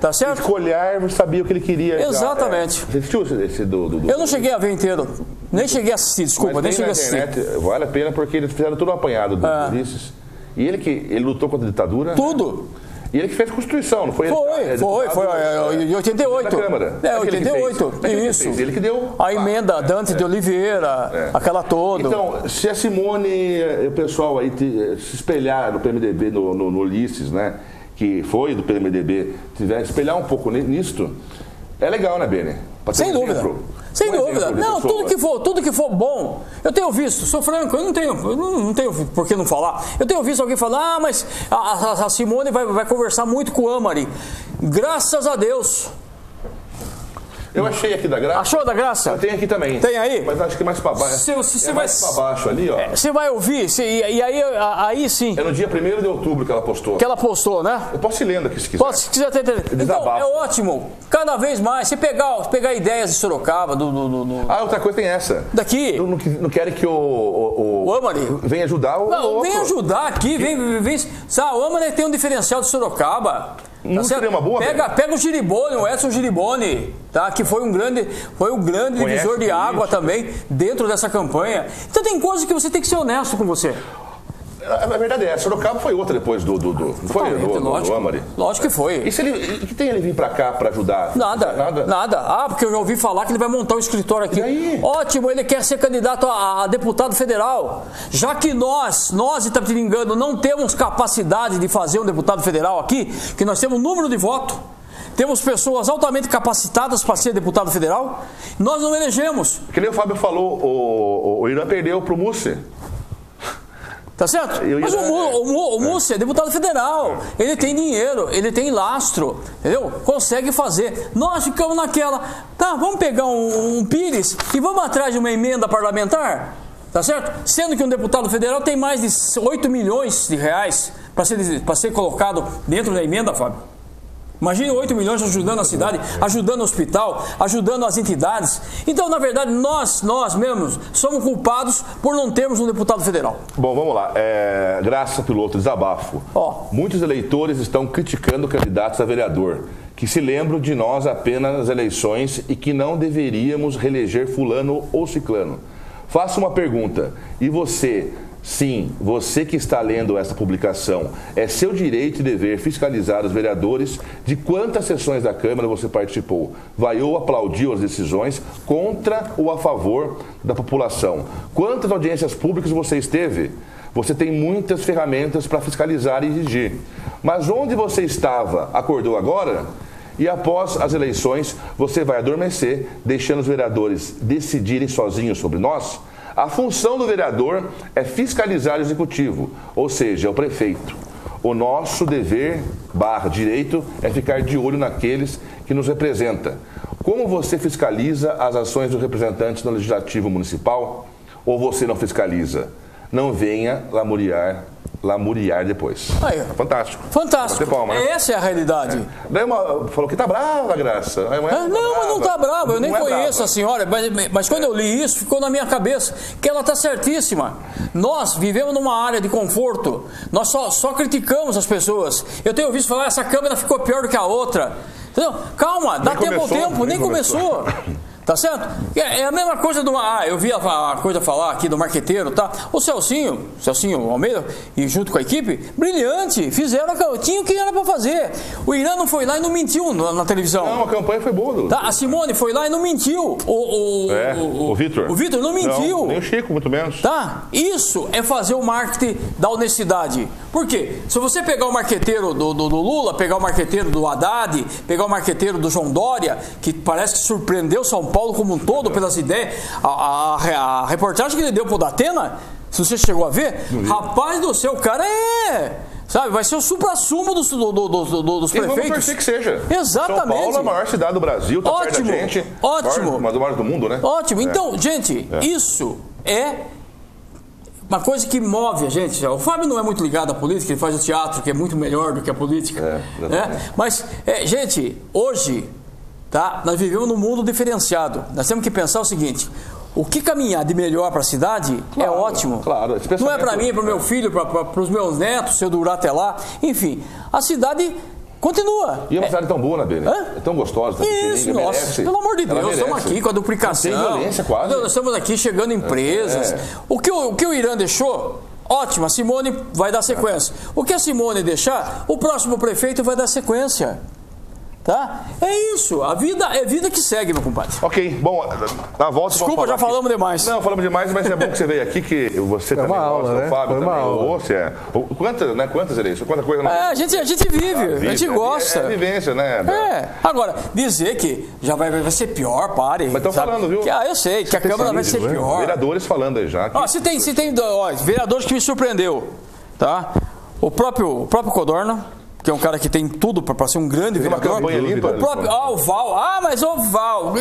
tá certo? Escolher, sabia o que ele queria. já. Exatamente. É. Você assistiu esse, esse do, do, do- Eu não cheguei a ver inteiro, nem cheguei a assistir, desculpa, nem Mas cheguei a na assistir. internet, vale a pena porque eles fizeram todo o apanhado do É. Ulisses. E ele que ele lutou contra a ditadura. Tudo. E ele que fez a Constituição, não foi ele? Foi, É, foi, foi, é, em 88. Da Câmara. É, Aquele que 88, fez. Aquele que isso. Ele que deu. A emenda Dante de Oliveira, É. aquela toda. Então, se a Simone e o pessoal aí te- se espelhar no PMDB, no, no, no Ulisses, né? Que foi do PMDB, tiver espelhar um pouco ni- nisto, É legal, né, ter Sem um dúvida. exemplo. Sem Um dúvida. Não, tudo que for, tudo que for bom. Eu tenho visto, sou franco, eu não tenho, eu não tenho por que não falar. Eu tenho visto alguém falar, ah, mas a, a- a Simone vai, vai conversar muito com o Amari. Graças a Deus. Eu achei aqui da graça. Achou da graça? Eu tenho aqui também. Tem aí? Mas acho que mais pra baixo. Se- se- se é vai- mais pra baixo ali, ó. Você vai ouvir, se- e, aí, aí sim, É no dia 1 de outubro que ela postou. que ela postou, né? Eu posso ir lendo aqui se quiser. Pode, se quiser ter. ter- Então, é ótimo. Cada vez mais. Você pegar, pegar ideias de Sorocaba, do, do- do- do- Ah, outra coisa tem essa. daqui. Não, não, não querem que o, o, O Amari. venha ajudar o Não, outro. vem ajudar aqui, vem, vem. Sabe, o Amanda tem um diferencial de Sorocaba. Tá Não certo? seria uma boa, Pega, velho? pega o Giribone, o Edson Giribone, tá? Que foi um grande, foi um grande Conhece divisor de água também dentro dessa campanha. Então tem coisas que você tem que ser honesto com você. A a verdade é, Sorocaba foi outra depois do. do, do foi do, do, do. Amari. Lógico que foi. E se ele. que tem ele vir pra cá pra ajudar? Nada, Nada? nada. Ah, porque eu já ouvi falar que ele vai montar um escritório aqui. Ótimo, ele quer ser candidato a, a deputado federal. Já que nós, nós Itapetiringano, não temos capacidade de fazer um deputado federal aqui, que nós temos número de voto, temos pessoas altamente capacitadas para ser deputado federal, nós não elegemos. Que nem o Fábio falou, o, o, o Irã perdeu pro Mussi. Tá certo? Eu ia- Mas o, Mu- o, o Múcio é deputado federal. Ele tem dinheiro, ele tem lastro, entendeu? Consegue fazer. Nós ficamos naquela. Tá, vamos pegar um, um Pires e vamos atrás de uma emenda parlamentar? Tá certo? Sendo que um deputado federal tem mais de 8 milhões de reais para ser, pra ser colocado dentro da emenda, Fábio. Imagine 8 milhões ajudando a cidade, ajudando o hospital, ajudando as entidades. Então, na verdade, nós, nós mesmos, somos culpados por não termos um deputado federal. Bom, vamos lá. É, graça, piloto, desabafo. Ó. Muitos eleitores estão criticando candidatos a vereador, que se lembram de nós apenas nas eleições e que não deveríamos reeleger fulano ou ciclano. Faço uma pergunta. E você, sim, você que está lendo esta publicação, é seu direito e dever fiscalizar os vereadores de quantas sessões da Câmara você participou. Vai ou aplaudiu as decisões contra ou a favor da população. Quantas audiências públicas você esteve? Você tem muitas ferramentas para fiscalizar e exigir. Mas onde você estava, acordou agora? E após as eleições, você vai adormecer, deixando os vereadores decidirem sozinhos sobre nós? A função do vereador é fiscalizar o executivo, ou seja, é o prefeito. O nosso dever barra direito é ficar de olho naqueles que nos representam. Como você fiscaliza as ações dos representantes no legislativo municipal? Ou você não fiscaliza? Não venha lamuriar, lamuriar depois. Aí. Fantástico. Fantástico. Palma, né? Essa é a realidade. Daí uma, falou que tá brava, Graça. Aí uma- Ah, Não, mas não tá brava, eu nem Não é conheço a senhora, mas, mas quando eu li isso, ficou na minha cabeça que ela tá certíssima. Nós vivemos numa área de conforto, nós só, só criticamos as pessoas. Eu tenho ouvido falar, essa câmera ficou pior do que a outra. Entendeu? Calma, dá Nem tempo ao começou, tempo, nem, nem começou. começou. Tá certo? É, é a mesma coisa do. Ah, eu vi a, a coisa falar aqui do marqueteiro, tá? O Celcinho, Celcinho Almeida, e junto com a equipe, brilhante, fizeram, a- tinha o que era pra fazer. O Irã não foi lá e não mentiu na, na televisão. Não, a campanha foi boa. Tá, a Simone foi lá e não mentiu. O, o, É, o, Vitor. O Vitor não mentiu. nem o Chico, muito menos. Tá? Isso é fazer o marketing da honestidade. Por quê? Se você pegar o marqueteiro do, do- do Lula, pegar o marqueteiro do Haddad, pegar o marqueteiro do João Dória, que parece que surpreendeu São Paulo como um todo pelas ideias, a, a- a reportagem que ele deu pro Datena, se você chegou a ver, rapaz do céu, o cara é. Sabe, vai ser o supra-sumo dos, do- do- do- do- dos E vamos prefeitos. torcer que seja. Exatamente. São Paulo é a maior cidade do Brasil, tá Ótimo, gente. ótimo. Maior, uma das maiores do mundo, né? Ótimo. É. Então, gente, É. isso é uma coisa que move a gente. O Fábio não é muito ligado à política, ele faz o teatro, que é muito melhor do que a política. É, né? Mas, é, gente, hoje, tá? Nós vivemos num mundo diferenciado. Nós temos que pensar o seguinte. O que caminhar de melhor para a cidade é Claro, ótimo. claro. Não é para mim, é para o meu filho, para os meus netos, se eu durar até lá. Enfim, a cidade continua. E é uma cidade tão boa, né, Beni? Hã? É tão gostosa. Isso, nossa, merece. pelo amor de Deus, estamos aqui com a duplicação. Não tem violência quase. Nós estamos aqui chegando empresas. É. O, que o, o que o Irã deixou, ótimo, a Simone vai dar sequência. O que a Simone deixar, o próximo prefeito vai dar sequência. Tá? É isso. A vida é vida que segue, meu compadre. Ok, bom, na volta. Desculpa, já falamos demais. Não, falamos demais, mas é bom que você veio aqui, que você Foi também aula, gosta, né? o Fábio Foi também, aula. o você é. Quantas, né? Quantas eleições? Quanta coisa não É, a gente, a gente vive, a gente É- gosta. É, é vivência, né? É, agora, dizer que já vai, vai ser pior, pare. Mas tão sabe? falando, viu? Que, ah, eu sei, que a Câmara vai ser Né? pior. Vereadores falando aí já. que- Ó, se tem, se tem ó, vereadores que me surpreendeu, tá? O próprio, o próprio Codorna, que é um cara que tem tudo para ser um grande uma vereador. campanha limpa, o próprio, ah, o Val. Ah, mas o Val.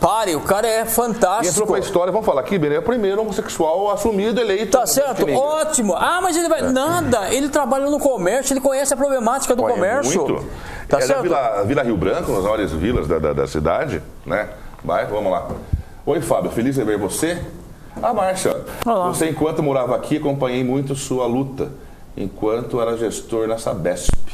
Pare, o cara é E fantástico. entrou pra história, vamos falar aqui, Benê, é o primeiro homossexual assumido, eleito. Tá certo? Ótimo. Ah, mas ele vai. Nada. Ele trabalha no comércio, ele conhece a problemática do Olha, comércio. Muito. Tá é certo? Vila, Vila Rio Branco, nas maiores vilas da, da, da cidade, né? Vai, vamos lá. Oi, Fábio, feliz em ver você. Ah, Márcia, Olá. você enquanto morava aqui, acompanhei muito sua luta, enquanto era gestor na Sabesp.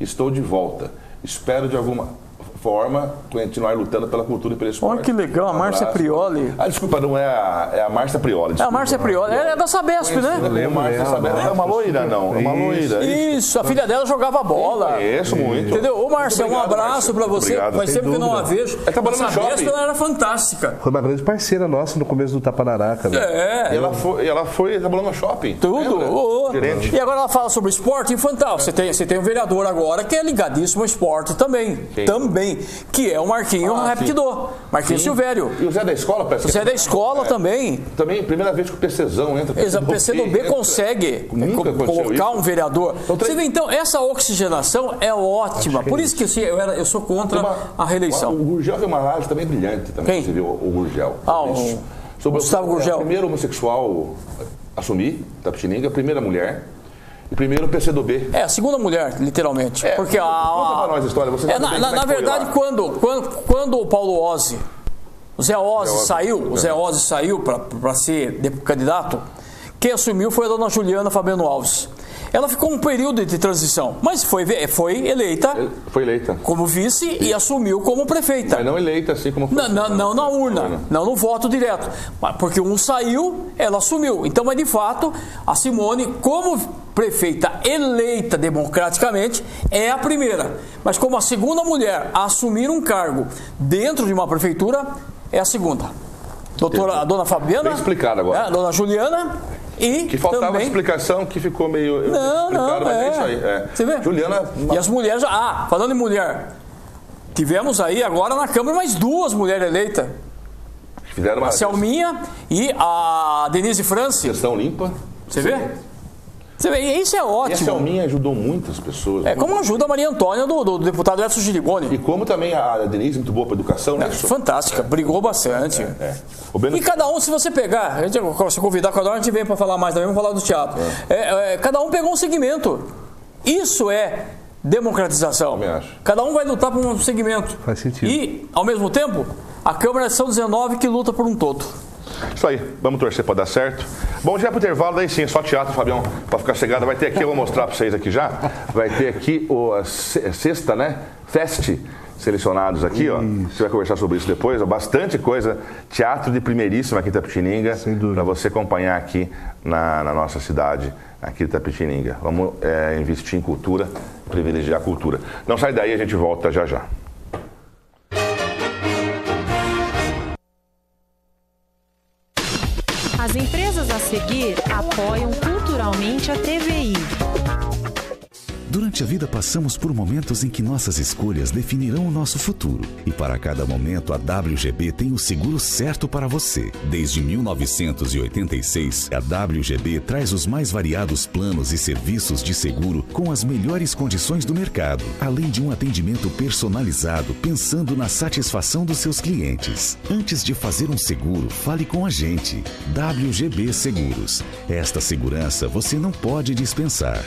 Estou de volta. Espero de alguma forma continuar lutando pela cultura e pelo esporte. Olha que legal, a Márcia. Prioli. Ah, desculpa, não é a, é a Márcia Prioli. É a desculpa. Márcia Prioli. É da Sabesp, né? Conhecida como Márcia Sabesp. É uma loira, não. É uma Isso. loira. Isso, a filha dela jogava bola. Conheço muito. Entendeu? Ô, Márcia, um abraço Muito você. obrigado. Faz tempo que eu não a vejo. Ela trabalhou no A Sabesp, shopping. ela era fantástica. Foi uma grande parceira nossa no começo do Tapanaraca, né? É. E ela foi, ela foi trabalhando no shopping. Tudo. ô. Gerente. E agora ela fala sobre esporte infantil. Você tem, você tem um vereador agora que é ligadíssimo ao esporte também. Quem? Também. Que é o Marquinho Ah, Rapidô. Marquinho Sim. Silvério. E o Zé da escola, parece que Você é da escola também. Também, primeira vez que o PCzão entra. Exato, o PCdoB entra. consegue Nunca colocar isso. um vereador. Então, Você vê, então, essa oxigenação é ótima. Por isso que assim, eu, era- eu sou contra uma- a reeleição. O Gurgel tem uma live também brilhante também. Quem? Você viu o Gurgel. Ah, o Isso. Sobre Gustavo é, Gurgel. O primeiro homossexual a assumir, Tapetininga, a primeira mulher. E primeiro PCdoB. É, a segunda mulher, literalmente. É, Porque a. conta pra nós a história, você É, sabe na, na- é na verdade, lá. quando, quando, quando o Paulo Ozzi, o Zé Ozzi Ozzi, saiu, o Zé é. Ozzi saiu para ser candidato, quem assumiu foi a dona Juliana Fabiano Alves. Ela ficou um período de transição, mas foi, foi eleita Foi eleita. como vice e assumiu como prefeita. Mas não eleita assim como foi. Não, não, não na urna, não no voto direto. Porque um saiu, ela assumiu. Então, mas de fato, a Simone, como prefeita eleita democraticamente, é a primeira. Mas como a segunda mulher a assumir um cargo dentro de uma prefeitura, é a segunda. Doutora, a dona Fabiana. Bem explicado agora. é, a dona Juliana e Que faltava também... explicação que ficou meio. Não, não, mas é. é isso aí. É. Você vê? Juliana. E as mulheres. Ah, falando em mulher. Tivemos aí agora na Câmara mais duas mulheres eleitas. Fizeram uma A Selminha e a Denise France. gestão limpa. Você vê? Você vê, e isso é E a ótimo. Selminha ajudou muitas pessoas. É como ajuda a Maria Antônia do, do deputado Edson E Girigoni. como também a Denise, muito boa para educação, né? Isso. Fantástica, brigou bastante. É. Beno- E cada um, se você pegar, a gente, se convidar cada um, a gente vem para falar mais também, vamos falar do teatro. É, é, cada um pegou um segmento. Isso é democratização. Cada um vai lutar por um segmento. Faz sentido. E, ao mesmo tempo, a Câmara são 19 que luta por um todo. Isso aí, vamos torcer para dar certo. Bom, já pro intervalo, daí sim, só teatro, Fabião, para ficar chegado. Vai ter aqui, eu vou mostrar para vocês aqui já. Vai ter aqui o a se- sexta, né? Fest selecionados aqui, ó. Você vai conversar sobre isso depois, ó. Bastante coisa. Teatro de primeiríssima aqui em Tapetininga. Sem dúvida. Para você acompanhar aqui na, na nossa cidade, aqui de Tapetininga. Vamos é, investir em cultura, privilegiar a cultura. Não sai daí, a gente volta já já. Seguir apoiam culturalmente a TVI. Durante a vida passamos por momentos em que nossas escolhas definirão o nosso futuro. E para cada momento, a WGB tem o seguro certo para você. Desde 1986, a WGB traz os mais variados planos e serviços de seguro com as melhores condições do mercado, além de um atendimento personalizado pensando na satisfação dos seus clientes. Antes de fazer um seguro, fale com a gente. WGB Seguros. Esta segurança você não pode dispensar.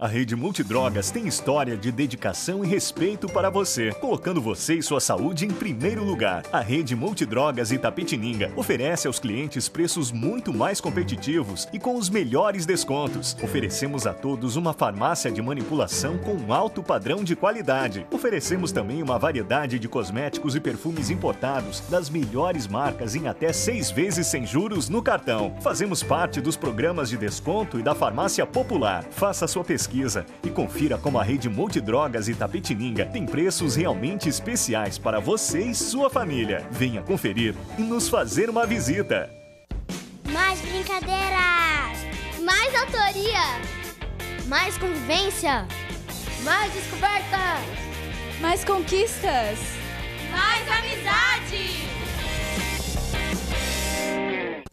A rede Multidrogas tem história de dedicação e respeito para você, colocando você e sua saúde em primeiro lugar. A rede Multidrogas Itapetininga oferece aos clientes preços muito mais competitivos e com os melhores descontos. Oferecemos a todos uma farmácia de manipulação com um alto padrão de qualidade. Oferecemos também uma variedade de cosméticos e perfumes importados das melhores marcas em até seis vezes sem juros no cartão. Fazemos parte dos programas de desconto e da farmácia popular. Faça sua pesquisa pesquisa e confira como a rede Multidrogas Itapetininga tem preços realmente especiais para você e sua família. Venha conferir e nos fazer uma visita. Mais brincadeiras! Mais autoria! Mais convivência! Mais descobertas! Mais conquistas! Mais amizade!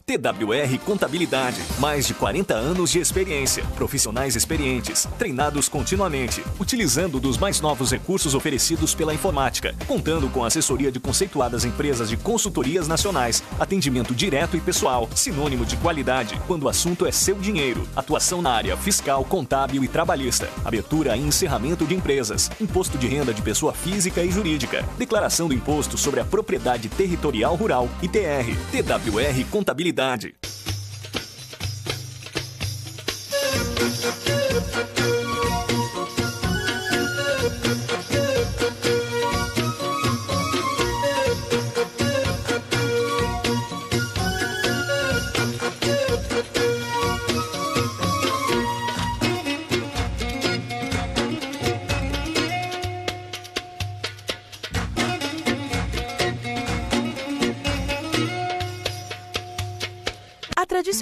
TWR Contabilidade. Mais de 40 anos de experiência. Profissionais experientes, treinados continuamente, utilizando dos mais novos recursos oferecidos pela informática, contando com assessoria de conceituadas empresas de consultorias nacionais, atendimento direto e pessoal, sinônimo de qualidade quando o assunto é seu dinheiro. Atuação na área fiscal, contábil e trabalhista. Abertura e encerramento de empresas. Imposto de renda de pessoa física e jurídica. Declaração do imposto sobre a propriedade territorial rural, ITR. TWR Contabilidade cidade.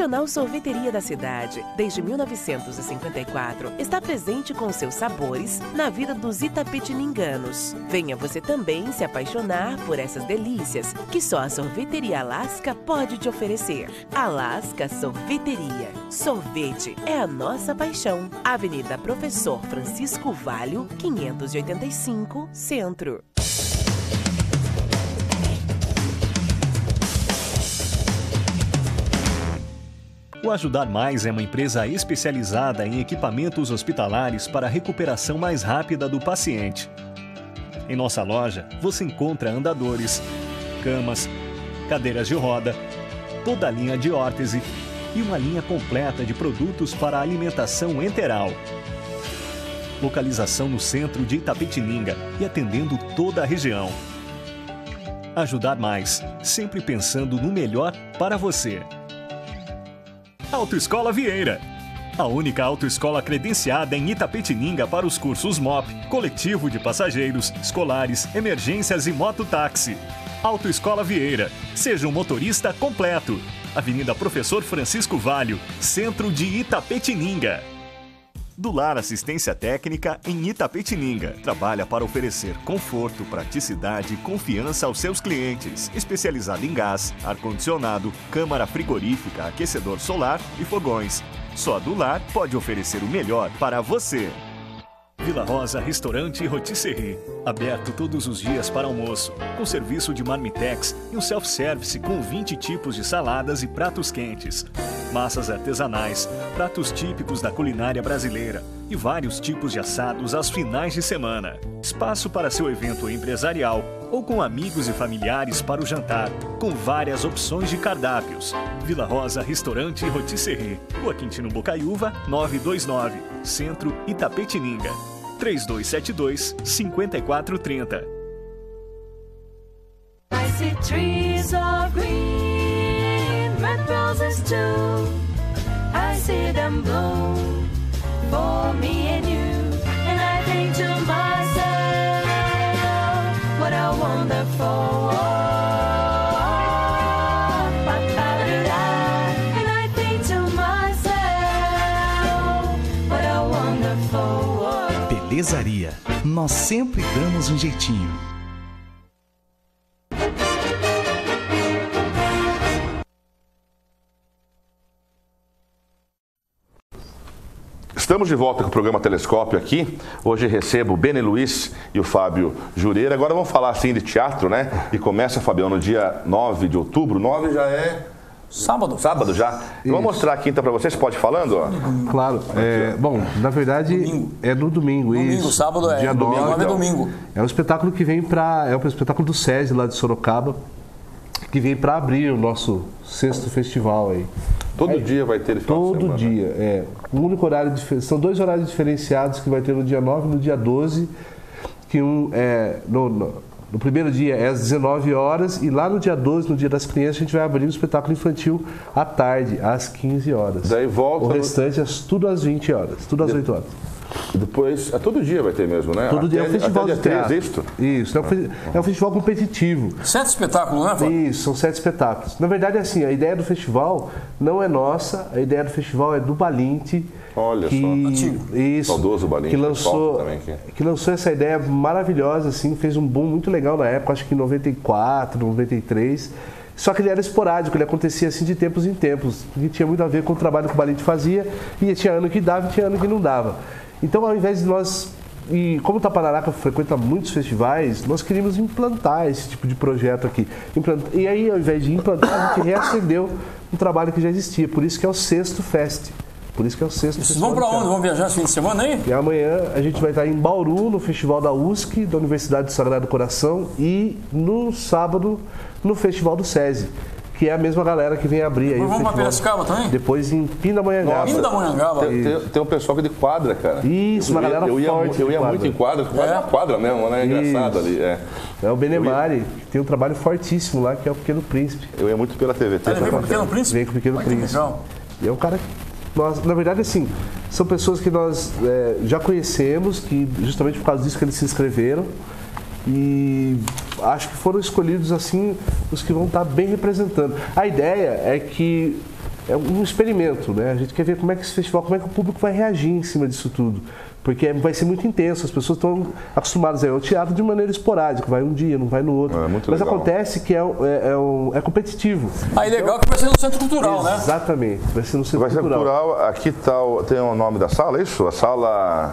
Tradicional sorveteria da cidade, desde 1954, está presente com seus sabores na vida dos itapetininganos. Venha você também se apaixonar por essas delícias que só a Sorveteria Alasca pode te oferecer. Alasca Sorveteria. Sorvete é a nossa paixão. Avenida Professor Francisco Valho, 585, Centro. O Ajudar Mais é uma empresa especializada em equipamentos hospitalares para a recuperação mais rápida do paciente. Em nossa loja, você encontra andadores, camas, cadeiras de roda, toda a linha de órtese e uma linha completa de produtos para alimentação enteral. Localização no centro de Itapetininga e atendendo toda a região. Ajudar Mais, sempre pensando no melhor para você. Autoescola Vieira. A única autoescola credenciada em Itapetininga para os cursos MOP, coletivo de passageiros, escolares, emergências e mototáxi. Autoescola Vieira. Seja um motorista completo. Avenida Professor Francisco Valho, centro de Itapetininga. Do Lar Assistência Técnica em Itapetininga. Trabalha para oferecer conforto, praticidade e confiança aos seus clientes. Especializado em gás, ar-condicionado, câmara frigorífica, aquecedor solar e fogões. Só a do Lar pode oferecer o melhor para você. Vila Rosa Restaurante e Rotisserie. Aberto todos os dias para almoço, com serviço de marmitex e um self-service com 20 tipos de saladas e pratos quentes. Massas artesanais, pratos típicos da culinária brasileira e vários tipos de assados aos finais de semana. Espaço para seu evento empresarial ou com amigos e familiares para o jantar, com várias opções de cardápios. Vila Rosa Restaurante e Rotisserie. Rua Quintino Bocaiúva, 929, Centro Itapetininga. 3272 5430. I see trees green, red too. I see them for me and you. And I think to wonderful Belezaria. Nós sempre damos um jeitinho. Estamos de volta com o programa Telescópio aqui. Hoje recebo o Bene Luiz e o Fábio Jureira. Agora vamos falar assim de teatro, né? E começa, Fabião, no dia 9 de outubro. 9 já é Sábado. Sábado já. Vamos mostrar a quinta para vocês, pode ir falando? Ó. Claro. É, bom, na verdade domingo. é no domingo. Domingo, isso. sábado é. Dia domingo, 9, é domingo. É um espetáculo que vem para. É um espetáculo do SESI lá de Sorocaba, que vem para abrir o nosso sexto festival aí. Todo É, dia vai ter final de Todo semana. dia, é. Um único horário São dois horários diferenciados que vai ter no dia 9 e no dia 12. Que um é. No, no- no primeiro dia é às 19 horas e lá no dia 12, no dia das crianças, a gente vai abrir o espetáculo infantil à tarde, às 15 horas. Daí volta O no- restante é tudo às 20 horas, tudo às 8 horas. Depois, é todo dia vai ter mesmo, né? Todo dia é um Até- festival até de teatro. 3, isto? Isso, é um, fe- é um festival competitivo. Sete espetáculos, né, Fábio? Isso, são sete espetáculos. Na verdade, assim, a ideia do festival não é nossa, a ideia do festival é do Balinte. Olha que, só. Antigo. Isso. Saudoso Balinte, Que lançou, também que lançou essa ideia maravilhosa, assim, fez um boom muito legal na época, acho que em 94, 93. Só que ele era esporádico, ele acontecia assim de tempos em tempos, que tinha muito a ver com o trabalho que o Balinte fazia, e tinha ano que dava e tinha ano que não dava. Então, ao invés de nós e como o Tapararaca frequenta muitos festivais, nós queríamos implantar esse tipo de projeto aqui. E aí, ao invés de implantar, a gente reacendeu um trabalho que já existia. Por isso que é o sexto Fest. Por isso que é o sexto Vocês Festival vão de onde? Vão viajar esse fim de semana aí? E amanhã a gente vai estar em Bauru, no Festival da USC, da Universidade do Sagrado Coração, e no sábado no Festival do SESI, que é a mesma galera que vem abrir aí vamos pra festival. Piracicaba também? Depois em Pindamonhangaba. Pindamonhangaba. Tem, tem, tem um pessoal que de quadra, cara. Isso, eu, uma galera eu ia, forte Eu ia muito em quadra, quase É? na quadra mesmo, né? É engraçado Isso. ali. É. É o Benemari, que tem um trabalho fortíssimo lá, que é o Pequeno Príncipe. Eu ia muito pela TVT. Ah, ele veio com o? Pequeno Príncipe? Vem com o Pequeno que Príncipe. E é um cara que nós, na verdade, assim, são pessoas que nós é, já conhecemos, que justamente por causa disso que eles se inscreveram. E acho que foram escolhidos assim os que vão estar bem representando. A ideia é que é um experimento, né? A gente quer ver como é que esse festival, como é que o público vai reagir em cima disso tudo. Porque vai ser muito intenso, as pessoas estão acostumadas a ir ao teatro de maneira esporádica, vai um dia, não vai no outro. É, muito Mas legal. acontece que é, é, é um- é competitivo. Aí legal que vai ser no Centro Cultural, né? Exatamente, vai ser no Centro Vai ser Cultural. cultural. Aqui tá tem o nome da sala, é isso? A sala.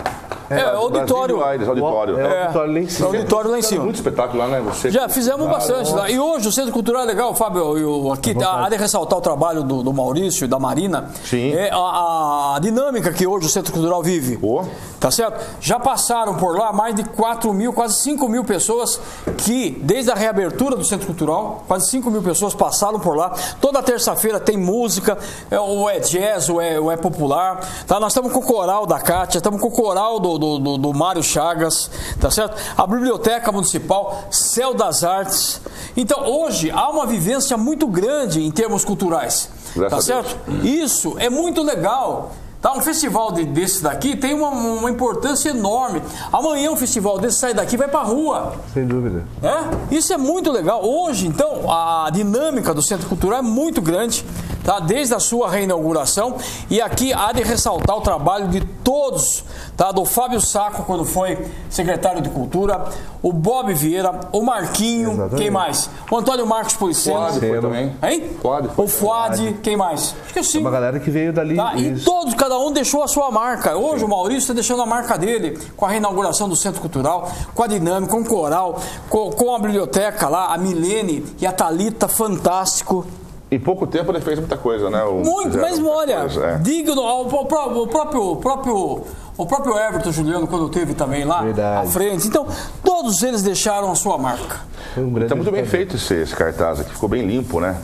É, auditório. Brasil Aires, auditório. É, o auditório lá em cima. É, auditório lá em cima. Muito espetáculo lá, né? Você Já fizemos Ah, bastante lá. E hoje o Centro Cultural é legal, Fábio. Eu, aqui há de ressaltar o trabalho do, do Maurício e da Marina. Sim. É a, a dinâmica que hoje o Centro Cultural vive. Ô. Tá certo? Já passaram por lá mais de 4 mil, quase 5 mil pessoas que, desde a reabertura do Centro Cultural, quase 5 mil pessoas passaram por lá. Toda terça-feira tem música, é, ou é jazz, ou é, ou é popular. Tá? Nós estamos com o coral da Cátia, estamos com o coral do, do, do- do Mário Chagas, tá certo? A Biblioteca Municipal, Céu das Artes. Então, hoje há uma vivência muito grande em termos culturais. Graças tá certo? Isso é muito legal. Tá, um festival de- desse daqui tem uma, uma importância enorme. Amanhã um festival desse sai daqui e vai pra rua. Sem dúvida. É? Isso é muito legal. Hoje, então, a dinâmica do Centro Cultural é muito grande, tá? desde a sua reinauguração. E aqui há de ressaltar o trabalho de todos, tá? do Fábio Saco, quando foi secretário de Cultura, o Bob Vieira, o Marquinho, Exatamente. quem mais? O Antônio Marcos Policeno. Fuad foi também. Hein? Fuad foi o Fuad, quem mais? Acho que sim. uma galera que veio dali. Tá? E todos, cada um deixou a sua marca. Hoje o Maurício está deixando a marca dele com a reinauguração do Centro Cultural, com a dinâmica, com o coral, com, com a biblioteca lá, a Milene e a Thalita, fantástico. Em pouco tempo ele fez muita coisa, né? O- Muito, mas olha, coisa, é. digno, ao- o, pró- o próprio, o próprio, o próprio Everton Juliano, quando teve também lá Verdade. à frente. Então, todos eles deixaram a sua marca. Foi um grande Tá muito bem feito esse, esse cartaz aqui, ficou bem limpo, né?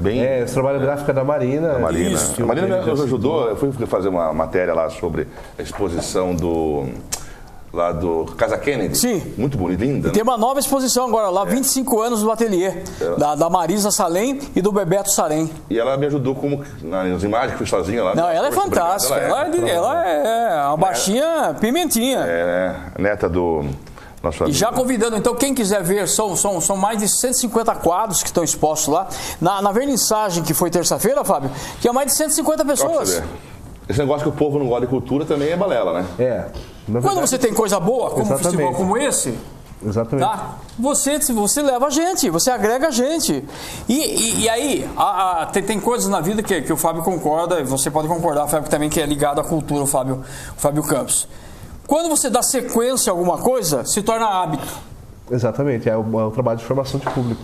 Bem. É, esse trabalho gráfico é da Marina. A Marina, Isso, a Marina nos ajudou. Eu fui fazer uma matéria lá sobre a exposição do. Lá do Casa Kennedy. Sim. Muito bonita, linda. né? Tem uma nova exposição agora lá, 25 anos do ateliê, da, da Marisa Salem e do Bebeto Sarem. E ela me ajudou como nas imagens que fui sozinha lá. Não, ela é fantástica. Ela é, ela é uma baixinha pimentinha. É, né? neta do nosso E amigo. já convidando, então, quem quiser ver, são, são, são mais de 150 quadros que estão expostos lá. Na, na vernissagem, que foi terça-feira, Fábio, que é mais de 150 Só pra você pessoas. Esse negócio que o povo não gosta de cultura também é balela, né? É. na Quando verdade- você tem coisa boa, como um Exatamente. festival como esse, Exatamente. tá? Você, você leva a gente, você agrega a gente. E, e, e aí, a- a- tem, tem coisas na vida que, que o Fábio concorda, e você pode concordar, Fábio, também, que é ligado à cultura, o Fábio, o Fábio Campos. Quando você dá sequência a alguma coisa, se torna hábito. Exatamente, é o, é o trabalho de formação de público.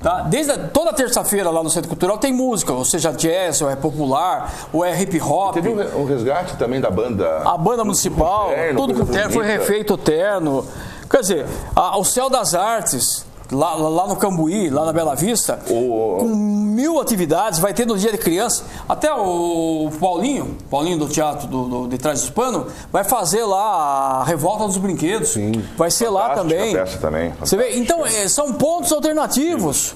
Tá? Desde a- toda terça-feira lá no Centro Cultural tem música, ou seja, jazz, ou é popular, ou é hip hop. Teve um, re- resgate também da banda. A banda municipal, terno, tudo com terno, foi bonita. refeito o terno. Quer dizer, a- o Céu das Artes, lá, lá- lá no Cambuí, lá na Bela Vista, O- com mil atividades, vai ter no dia de criança. Até o Paulinho, Paulinho do Teatro do, do- de Trás dos Panos, vai fazer lá a Revolta dos Brinquedos. Vai ser lá Fantástica também. peça também, Você vê? Então, é, são pontos alternativos.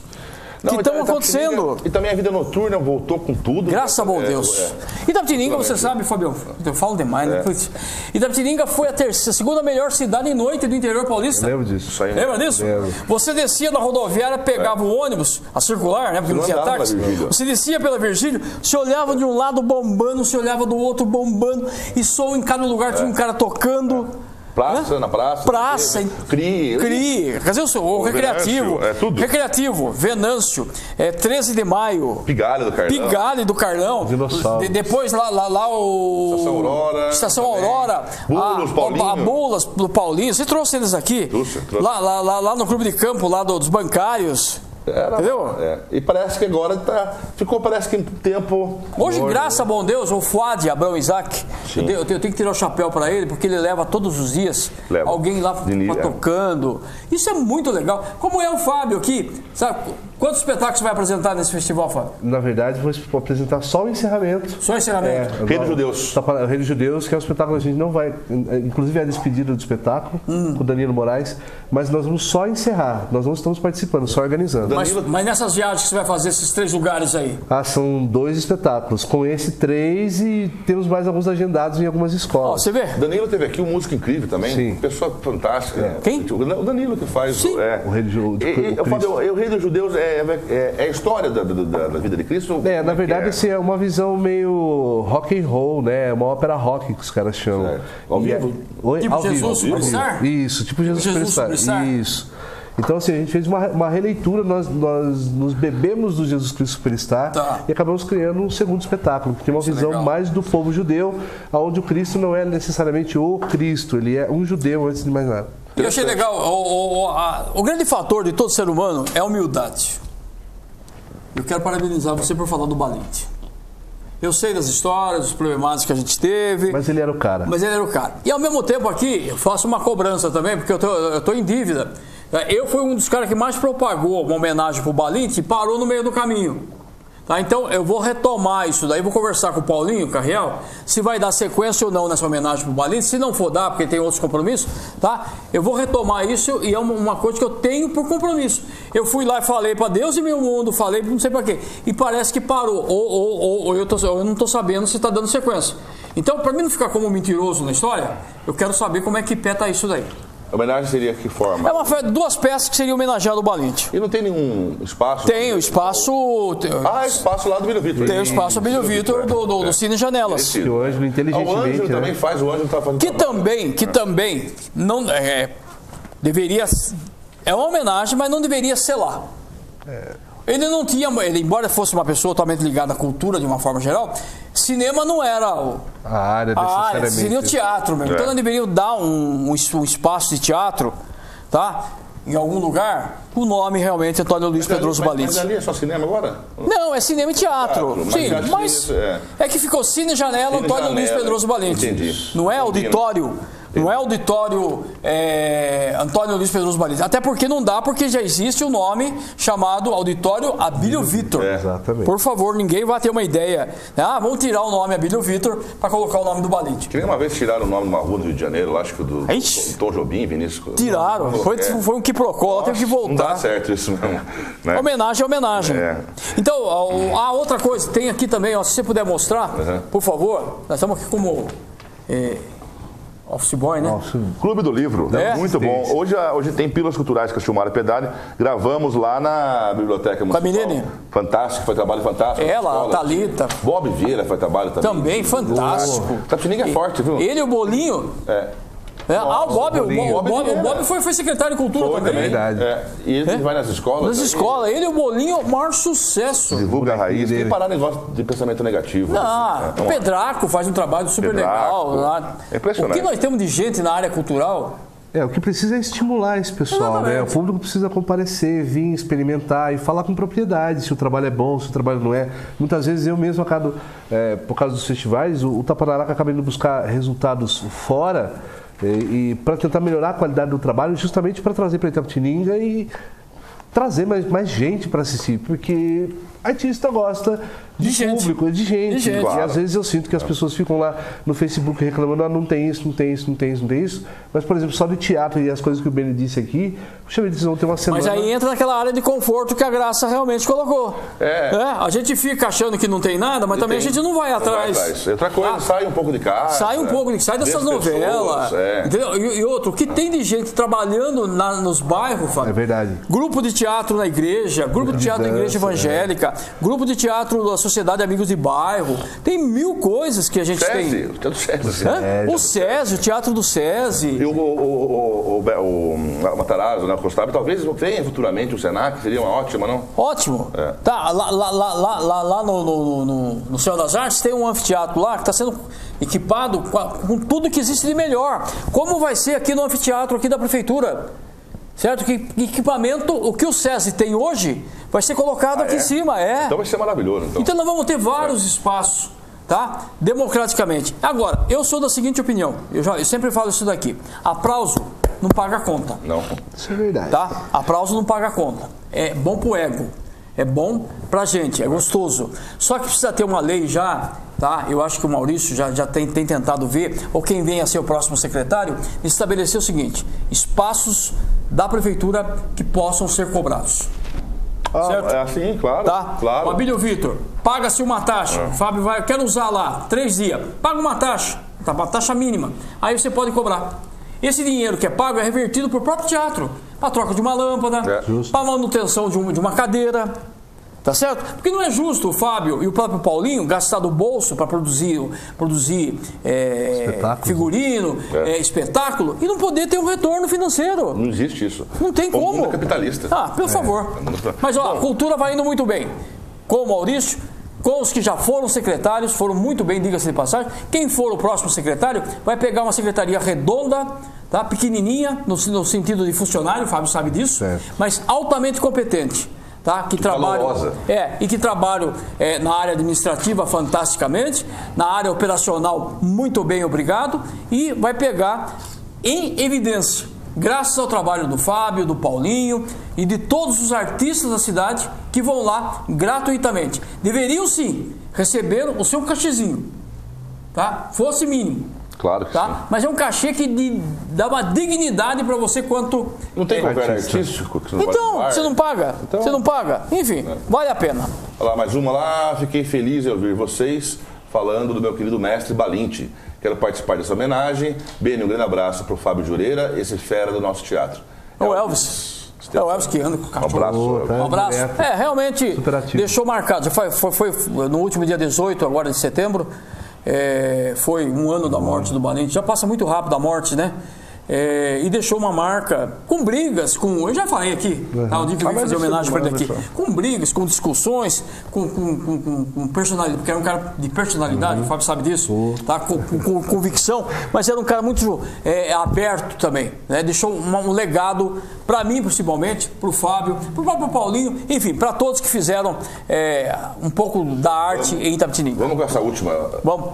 Não, que estão acontecendo. E também a vida noturna voltou com tudo. Graças a bom É, Deus. é. Itapetininga, você sabe, Fabião, eu falo demais, né? É. Itapetininga foi a terceira, segunda melhor cidade em noite do interior paulista. Lembro disso. Isso aí. Lembra disso? Lembro. Você descia na rodoviária, pegava o ônibus, a circular, né? Porque não não tinha táxi. Você descia pela Virgílio, você olhava de um lado bombando, você olhava do outro bombando, e só em cada lugar tinha um cara tocando. Praça, na praça. Praça, CRI. CRI, quer dizer, o, seu- o O recreativo. Venâncio, é tudo. Recreativo, Venâncio, é, 13 de maio. Pigalha do Carlão. Pigalha do Carlão. Dinossauros. De- depois lá, lá, lá o. Estação Aurora Estação também. Aurora. Bulos, a, Paulinho. A Bulas do Paulinho. Você trouxe eles aqui? Trouxe, trouxe. Lá, lá, lá, lá no clube de campo, lá do- dos bancários. Era, Entendeu? é. E parece que agora tá, ficou, parece que em tempo. Hoje, graças a bom Deus, o Fuad Abrão Isaac, eu tenho, eu tenho que tirar o chapéu para ele, porque ele leva todos os dias Leva. alguém lá é. tocando. Isso é muito legal. Como é o Fábio aqui? Sabe, quantos espetáculos você vai apresentar nesse festival, Fábio? Na verdade, vou apresentar só o encerramento. Só encerramento? Rei dos Judeus. Tá Rei dos Judeus, que é um espetáculo que a gente não vai. Inclusive é a despedida do espetáculo, Hum. com o Danilo Moraes. Mas nós vamos só encerrar. Nós não estamos participando, só organizando. Mas, mas nessas viagens que você vai fazer, esses três lugares aí, Ah, são dois espetáculos. Com esse, três e temos mais alguns agendados em algumas ó, escolas. você vê? Danilo teve aqui um músico incrível também. Sim. Pessoa fantástica. Quem? O Danilo que faz. Sim. É. O Rei do Ju- e- o eu falo, eu- o Rei dos Judeus é, é- é a história da, da- da vida de Cristo? É, na Como verdade, que assim, é uma visão meio rock and roll, né? Uma ópera rock que os caras chamam. Certo. Ao é- vivo? Oi? Tipo Ao Jesus vivo. Superstar? Isso, tipo Jesus, Jesus Superstar. Superstar? Isso. Então, assim, a gente fez uma, uma releitura, nós, nós nos bebemos do Jesus Cristo Superstar Tá. e acabamos criando um segundo espetáculo, que tem uma Isso é visão legal. mais do povo judeu, onde o Cristo não é necessariamente o Cristo, ele é um judeu antes de mais nada. Eu achei legal. O, o- a- o grande fator de todo ser humano é a humildade. Eu quero parabenizar você por falar do Balente. Eu sei das histórias, dos problemáticos que a gente teve. Mas ele era o cara. Mas ele era o cara. E ao mesmo tempo aqui, eu faço uma cobrança também, porque eu tô, eu tô em dívida. Eu fui um dos caras que mais propagou uma homenagem pro Balinte e parou no meio do caminho. Tá? Então eu vou retomar isso daí, vou conversar com o Paulinho Carreal, se vai dar sequência ou não nessa homenagem pro Balinte. Se não for dar, porque tem outros compromissos, tá? Eu vou retomar isso e é uma, coisa que eu tenho por compromisso. Eu fui lá e falei para Deus e meu mundo, falei não sei para quê. E parece que parou. Ou, ou, ou, ou eu, tô- eu não tô sabendo se está dando sequência. Então, para mim não ficar como mentiroso na história, eu quero saber como é que pé tá isso daí. A homenagem seria que forma? É uma fe- duas peças que seriam homenageado o Balinte. E não tem nenhum espaço? Tem o espaço. Ah, espaço lá do Bilho Vitor. Tem o espaço Abílio Vitor do, do, do Cine Janelas. Que o Ângelo Ah, o inteligentemente. Ângelo né? também faz, o Ângelo tá fazendo Que trabalho. também, que também não é, deveria é uma homenagem, mas não deveria ser lá. Ele não tinha, ele, embora fosse uma pessoa totalmente ligada à cultura de uma forma geral, cinema não era o, A área a área, seria o teatro mesmo. Então É. nós deveríamos dar um, um um espaço de teatro, tá? Em algum lugar, o nome realmente é Antônio Luiz Mas- Pedroso mas- Balite. Mas ali é só cinema agora? Não, é cinema e teatro. Teatro, mas Sim, mas isso, é. é. que ficou Cine Janela Cine Antônio Luiz Janela, Pedroso Valente. entendi. Não é Entendi. auditório. Não é auditório é, Antônio Luiz Pedroso Valente. Até porque não dá, porque já existe o nome chamado Auditório Abílio Vitor. É. Exatamente. Por favor, ninguém vai ter uma ideia. Ah, vamos tirar o nome Abílio Vitor para colocar o nome do Balente. Que nem uma vez tiraram o nome de uma rua do Rio de Janeiro, acho que do, Ixi. Tom Jobim, Vinícius. Tiraram. Foi, É. foi um que procurou, ela teve que Não dá voltar. certo isso mesmo. Né? Homenagem é homenagem. É. Então, a, a outra coisa, tem aqui também, ó, se você puder mostrar, Uhum. por favor. Nós estamos aqui como é, office boy, né? Nossa, Clube do Livro, né? É? muito bom. Hoje, hoje tem Pílulas Culturais com a Silmara Pedani. Gravamos lá na Biblioteca Municipal. Milene? Fantástico, foi trabalho fantástico. Ela, Escola. a Thalita. Bob Vieira foi trabalho também. Também, fantástico. Tapetininga é forte, viu? Ele e o Bolinho. É. É, ah, o Bob, o. Bob, o Bob, foi, foi secretário de cultura Foi também. Verdade. É. E ele É? vai nas escolas. Nas escolas, ele e o Bolinho, o maior sucesso. Divulga a raiz. Tem que parar negócio de pensamento negativo. Ah, assim, o né? Pedraco faz um trabalho super Pedraco. legal. lá. É impressionante. O que nós temos de gente na área cultural É, o que precisa é estimular esse pessoal, Exatamente. né? O público precisa comparecer, vir, experimentar e falar com propriedade se o trabalho é bom, se o trabalho não é. Muitas vezes eu mesmo acabo, é, por causa dos festivais, o, o Tapanaraca acaba indo buscar resultados fora e, e para tentar melhorar a qualidade do trabalho, justamente para trazer para Itapetininga e trazer mais, mais gente para assistir, porque artista gosta de, gente. público, de gente. De gente. E Claro. às vezes eu sinto que as pessoas ficam lá no Facebook reclamando, ah, não tem isso, não tem isso, não tem isso, não tem isso. Mas, por exemplo, só de teatro e as coisas que o Beni disse aqui, puxa vida, eles vão ter uma semana. Mas aí entra naquela área de conforto que a Graça realmente colocou. É. a gente fica achando que não tem nada, mas também Tem. a gente não vai Não atrás. Outra coisa, Ah, sai um pouco de casa. Sai um pouco, sai dessas novelas. é. E, e outro, o que tem de gente trabalhando na- nos bairros, Fábio? É verdade. Grupo de teatro na igreja, grupo de teatro na igreja evangélica, grupo de teatro da Sociedade Amigos de Bairro. Tem mil coisas que a gente SESI, tem. o teatro SESI. Hã? O SESI, o teatro do E SESI. o, o, o, o, o, o Matarazzo, né, o Constable, talvez não tenha futuramente o Senac, seria uma ótima, não? Ótimo. É. Tá, lá, lá, lá, lá, lá, no, no, no, no Céu das Artes tem um anfiteatro lá que está sendo equipado com, a- com tudo que existe de melhor. Como vai ser aqui no anfiteatro aqui da prefeitura? Certo? Que que equipamento, o que o SESI tem hoje, vai ser colocado Ah, aqui é? em cima, é. Então vai ser maravilhoso. Então. Então nós vamos ter vários espaços, tá? Democraticamente. Agora, eu sou da seguinte opinião, eu, já, eu sempre falo isso daqui. Aplauso não paga conta. Não. Isso é verdade. Tá? Aplauso não paga conta. É bom pro ego. É bom pra gente, é gostoso. Só que precisa ter uma lei já, tá? Eu acho que o Maurício já, já tem, tem tentado ver, ou quem vem a ser o próximo secretário, estabelecer o seguinte: espaços da prefeitura que possam ser cobrados. Ah, Certo? é assim, claro. Tá? Claro. É. Abílio Vitor, paga-se uma taxa. O Fábio vai, eu quero usar lá, três dias. Paga uma taxa, tá? Uma taxa mínima. Aí você pode cobrar. Esse dinheiro que é pago é revertido para o próprio teatro. Para troca de uma lâmpada, É. para manutenção de, de uma cadeira. Tá certo? Porque não é justo o Fábio e o próprio Paulinho gastar do bolso para produzir, produzir é, figurino, É. é, espetáculo e não poder ter um retorno financeiro. Não existe isso. Não tem O como. mundo é capitalista. Ah, pelo favor. é muito- Mas ó, a cultura vai indo muito bem. Com o Maurício, com os que já foram secretários, foram muito bem, diga-se de passagem. Quem for o próximo secretário vai pegar uma secretaria redonda, tá? pequenininha, no, no sentido de funcionário, o Fábio sabe disso, Certo. mas altamente competente. Tá? Que trabalham, valorosa. é, e que trabalham é, na área administrativa fantasticamente, na área operacional muito bem, obrigado, e vai pegar em evidência, graças ao trabalho do Fábio, do Paulinho e de todos os artistas da cidade que vão lá gratuitamente. Deveriam sim receber o seu cachezinho, tá? Fosse mínimo. Claro que sim. Tá? Mas é um cachê que de- dá uma dignidade para você quanto Não tem governo artista. artístico? Que você não então, você não paga? Então- Você não paga? Enfim, vale a pena. Olha lá, mais uma lá. Fiquei feliz em ouvir vocês falando do meu querido mestre Balinti. Quero participar dessa homenagem. Beni, um grande abraço para o Fábio Jureira, esse fera do nosso teatro. É o Elvis. É o Elvis que anda com o Um cachorro. abraço. Boa, Elvis. tá? Um abraço. É, realmente deixou marcado. Já foi, foi, foi no último dia 18, agora de setembro. É, foi um ano da morte do Valente. Já passa muito rápido a morte, né? É, e deixou uma marca com brigas, com. Eu já falei aqui, tá, o eu Ah, fazer homenagem para ele não, aqui. Com brigas, com discussões, com, com, com, com- com personalidade, porque era um cara de personalidade, o Fábio sabe disso, tá? com, com- com convicção, mas era um cara muito é, aberto também. Né? Deixou uma- um legado para mim, principalmente, para o Fábio, para o próprio Paulinho, enfim, para todos que fizeram é, um pouco da arte em Itapetininga. Vamos com essa última. Vamos.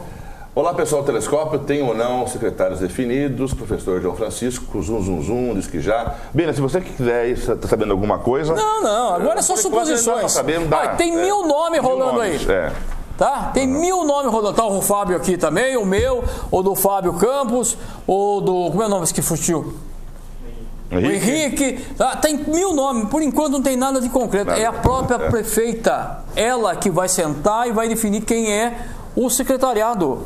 Olá pessoal do Telescópio, tem ou não secretários definidos? Professor João Francisco, zum zum zum, diz que já. Bena, se você quiser estar sabendo alguma coisa. Não, não, agora é só pra suposições. saber, dá. Tem É. mil nomes Mil rolando nomes, aí. É. Tá? Tem mil nomes rodando. Tá o Fábio aqui também, o meu, o do Fábio Campos, o do. Como é o nome que fugiu? O Henrique, tá? tem mil nomes, por enquanto não tem nada de concreto. Nada. É a própria É. prefeita, ela que vai sentar e vai definir quem é o secretariado.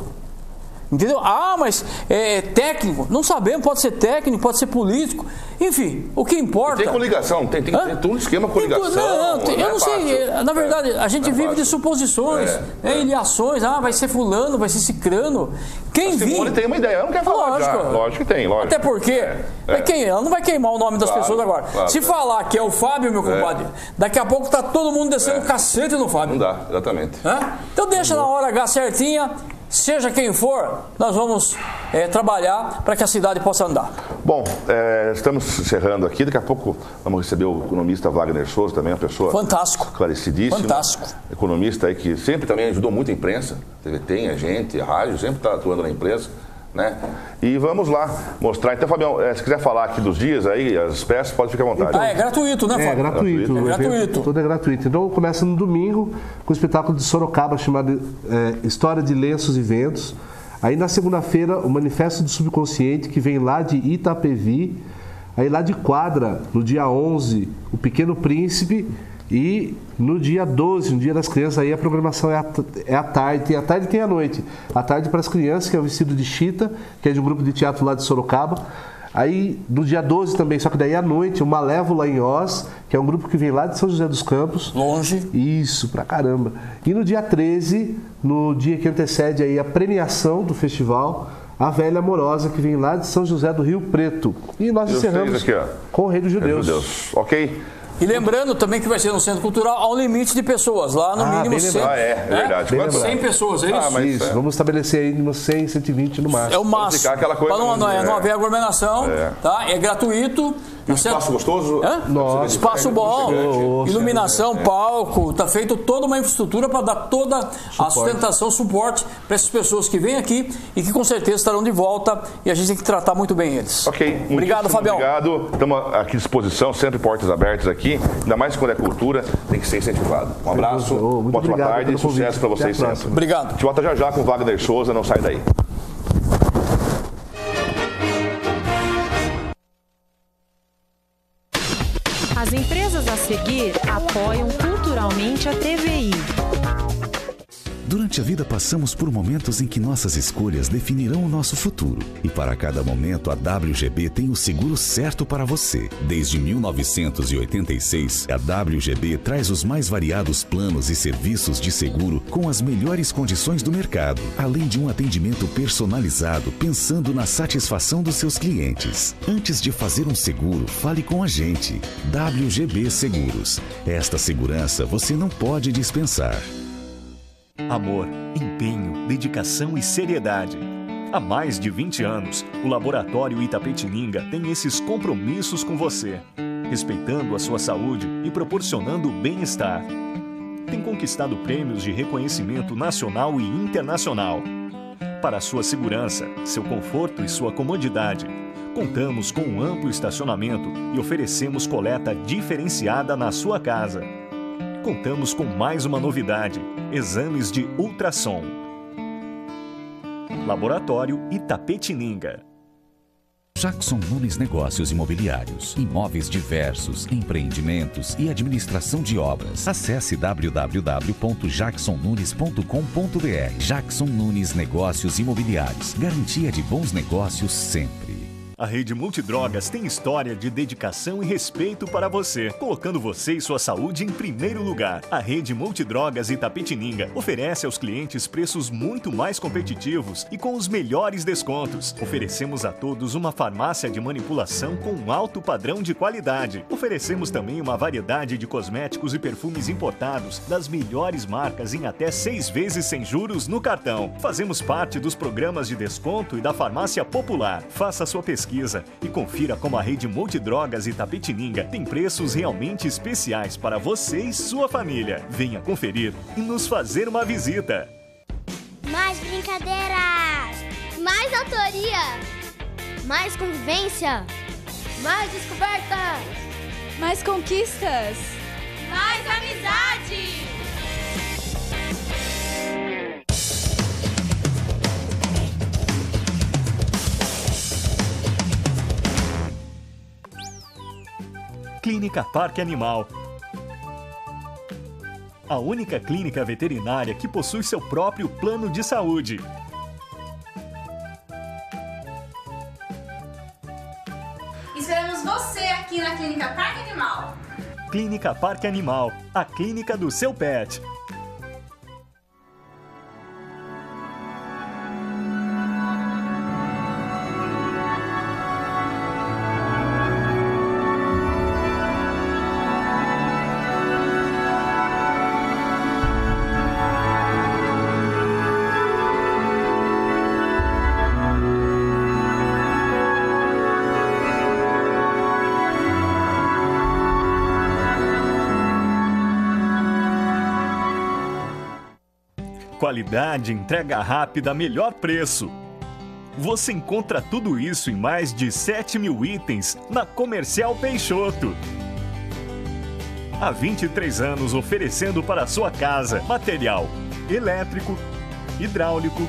Entendeu? Ah, mas é técnico. Não sabemos, pode ser técnico, pode ser político. Enfim, o que importa. Tem coligação, tem, tem, Hã? tem todo um esquema coligação. co- Não, não, tem- eu é não sei. fácil. eh, Na verdade, a gente Não é vive de fácil. suposições, É, né, ilhações. Ah, vai ser fulano, vai ser cicrano. Quem Simone vir. tem uma ideia, ela não quer falar Lógico. já. Lógico que tem, lógico. Até porque É, vai queim- ela não vai queimar o nome das Claro, pessoas agora. claro. Se falar que é o Fábio, meu compadre, daqui a pouco tá todo mundo descendo o cacete no Fábio. Não dá, exatamente. Hã? Então deixa na hora H certinha, seja quem for, nós vamos eh, trabalhar para que a cidade possa andar. Bom, é, estamos encerrando aqui. Daqui a pouco vamos receber o economista Wagner Souza, também uma pessoa Fantástico. esclarecidíssima. Fantástico. Economista aí que sempre também ajudou muito a imprensa. TV tem, a gente, a rádio, sempre está atuando na imprensa. Né? E vamos lá mostrar. Então, Fabião, eh, se quiser falar aqui dos dias aí, as peças, pode ficar à vontade. Ah, é gratuito, né, É Fábio? gratuito. É o evento gratuito. Todo é gratuito. Então começa no domingo com o espetáculo de Sorocaba chamado é, História de Lenços e Ventos. Aí na segunda-feira o Manifesto do Subconsciente que vem lá de Itapevi. Aí lá de Quadra, no dia 11, o Pequeno Príncipe. E no dia 12, no dia das crianças, aí a programação é à, é à tarde. Tem à tarde e tem à noite. À tarde para as crianças, que é o vestido de Chita, que é de um grupo de teatro lá de Sorocaba. Aí, no dia 12 também, só que daí à noite, o Malévola em Oz, que é um grupo que vem lá de São José dos Campos. Longe. Isso, pra caramba. E no dia 13, no dia que antecede aí a premiação do festival, a Velha Amorosa, que vem lá de São José do Rio Preto. E nós E os encerramos aqui, com o Rei dos Judeus. Deus. Ok? E lembrando também que vai ser no Centro Cultural ao limite de pessoas, lá no Ah, mínimo bem 100. lembrado. Ah, é, é verdade. Quanto- 100 pessoas, é isso? Ah, mas Isso, é. vamos estabelecer aí nos 100, 120 no máximo. É o máximo. Para não, não, é, não haver aglomeração, É. tá? É gratuito. Espaço gostoso? Hã? Nossa. Espaço bom, iluminação, palco, tá feito toda uma infraestrutura para dar toda a Suporte. sustentação, suporte para essas pessoas que vêm aqui e que com certeza estarão de volta e a gente tem que tratar muito bem eles. Ok. Obrigado, Fabião. Obrigado. Estamos aqui à disposição, sempre portas abertas aqui. Ainda mais quando é cultura, tem que ser incentivado. Um abraço, muito ótima obrigado tarde e sucesso para a vocês sempre. Obrigado. A gente volta já já com Wagner Souza, não sai daí. As empresas a seguir apoiam culturalmente a TVI. Durante a vida passamos por momentos em que nossas escolhas definirão o nosso futuro. E para cada momento, a WGB tem o seguro certo para você. Desde 1986, a WGB traz os mais variados planos e serviços de seguro com as melhores condições do mercado, além de um atendimento personalizado pensando na satisfação dos seus clientes. Antes de fazer um seguro, fale com a gente. WGB Seguros. Esta segurança você não pode dispensar. Amor, empenho, dedicação e seriedade. Há mais de 20 anos, o Laboratório Itapetininga tem esses compromissos com você, respeitando a sua saúde e proporcionando bem-estar. Tem conquistado prêmios de reconhecimento nacional e internacional. Para sua segurança, seu conforto e sua comodidade, contamos com um amplo estacionamento e oferecemos coleta diferenciada na sua casa. Contamos com mais uma novidade: exames de ultrassom. Laboratório Itapetininga. Jackson Nunes Negócios Imobiliários. Imóveis diversos, empreendimentos e administração de obras. Acesse www.jacksonnunes.com.br. Jackson Nunes Negócios Imobiliários. Garantia de bons negócios sempre. A rede Multidrogas tem história de dedicação e respeito para você, colocando você e sua saúde em primeiro lugar. A rede Multidrogas Itapetininga oferece aos clientes preços muito mais competitivos e com os melhores descontos. Oferecemos a todos uma farmácia de manipulação com alto padrão de qualidade. Oferecemos também uma variedade de cosméticos e perfumes importados das melhores marcas em até seis vezes sem juros no cartão. Fazemos parte dos programas de desconto e da farmácia popular. Faça sua pesquisa e confira como a rede Multidrogas Itapetininga tem preços realmente especiais para você e sua família. Venha conferir e nos fazer uma visita. Mais brincadeiras! Mais autoria! Mais convivência! Mais descobertas! Mais conquistas! Mais amizade! Clínica Parque Animal. A única clínica veterinária que possui seu próprio plano de saúde. Esperamos você aqui na Clínica Parque Animal. Clínica Parque Animal, a clínica do seu pet. Qualidade, entrega rápida, melhor preço. Você encontra tudo isso em mais de 7 mil itens na Comercial Peixoto. Há 23 anos oferecendo para sua casa material elétrico, hidráulico,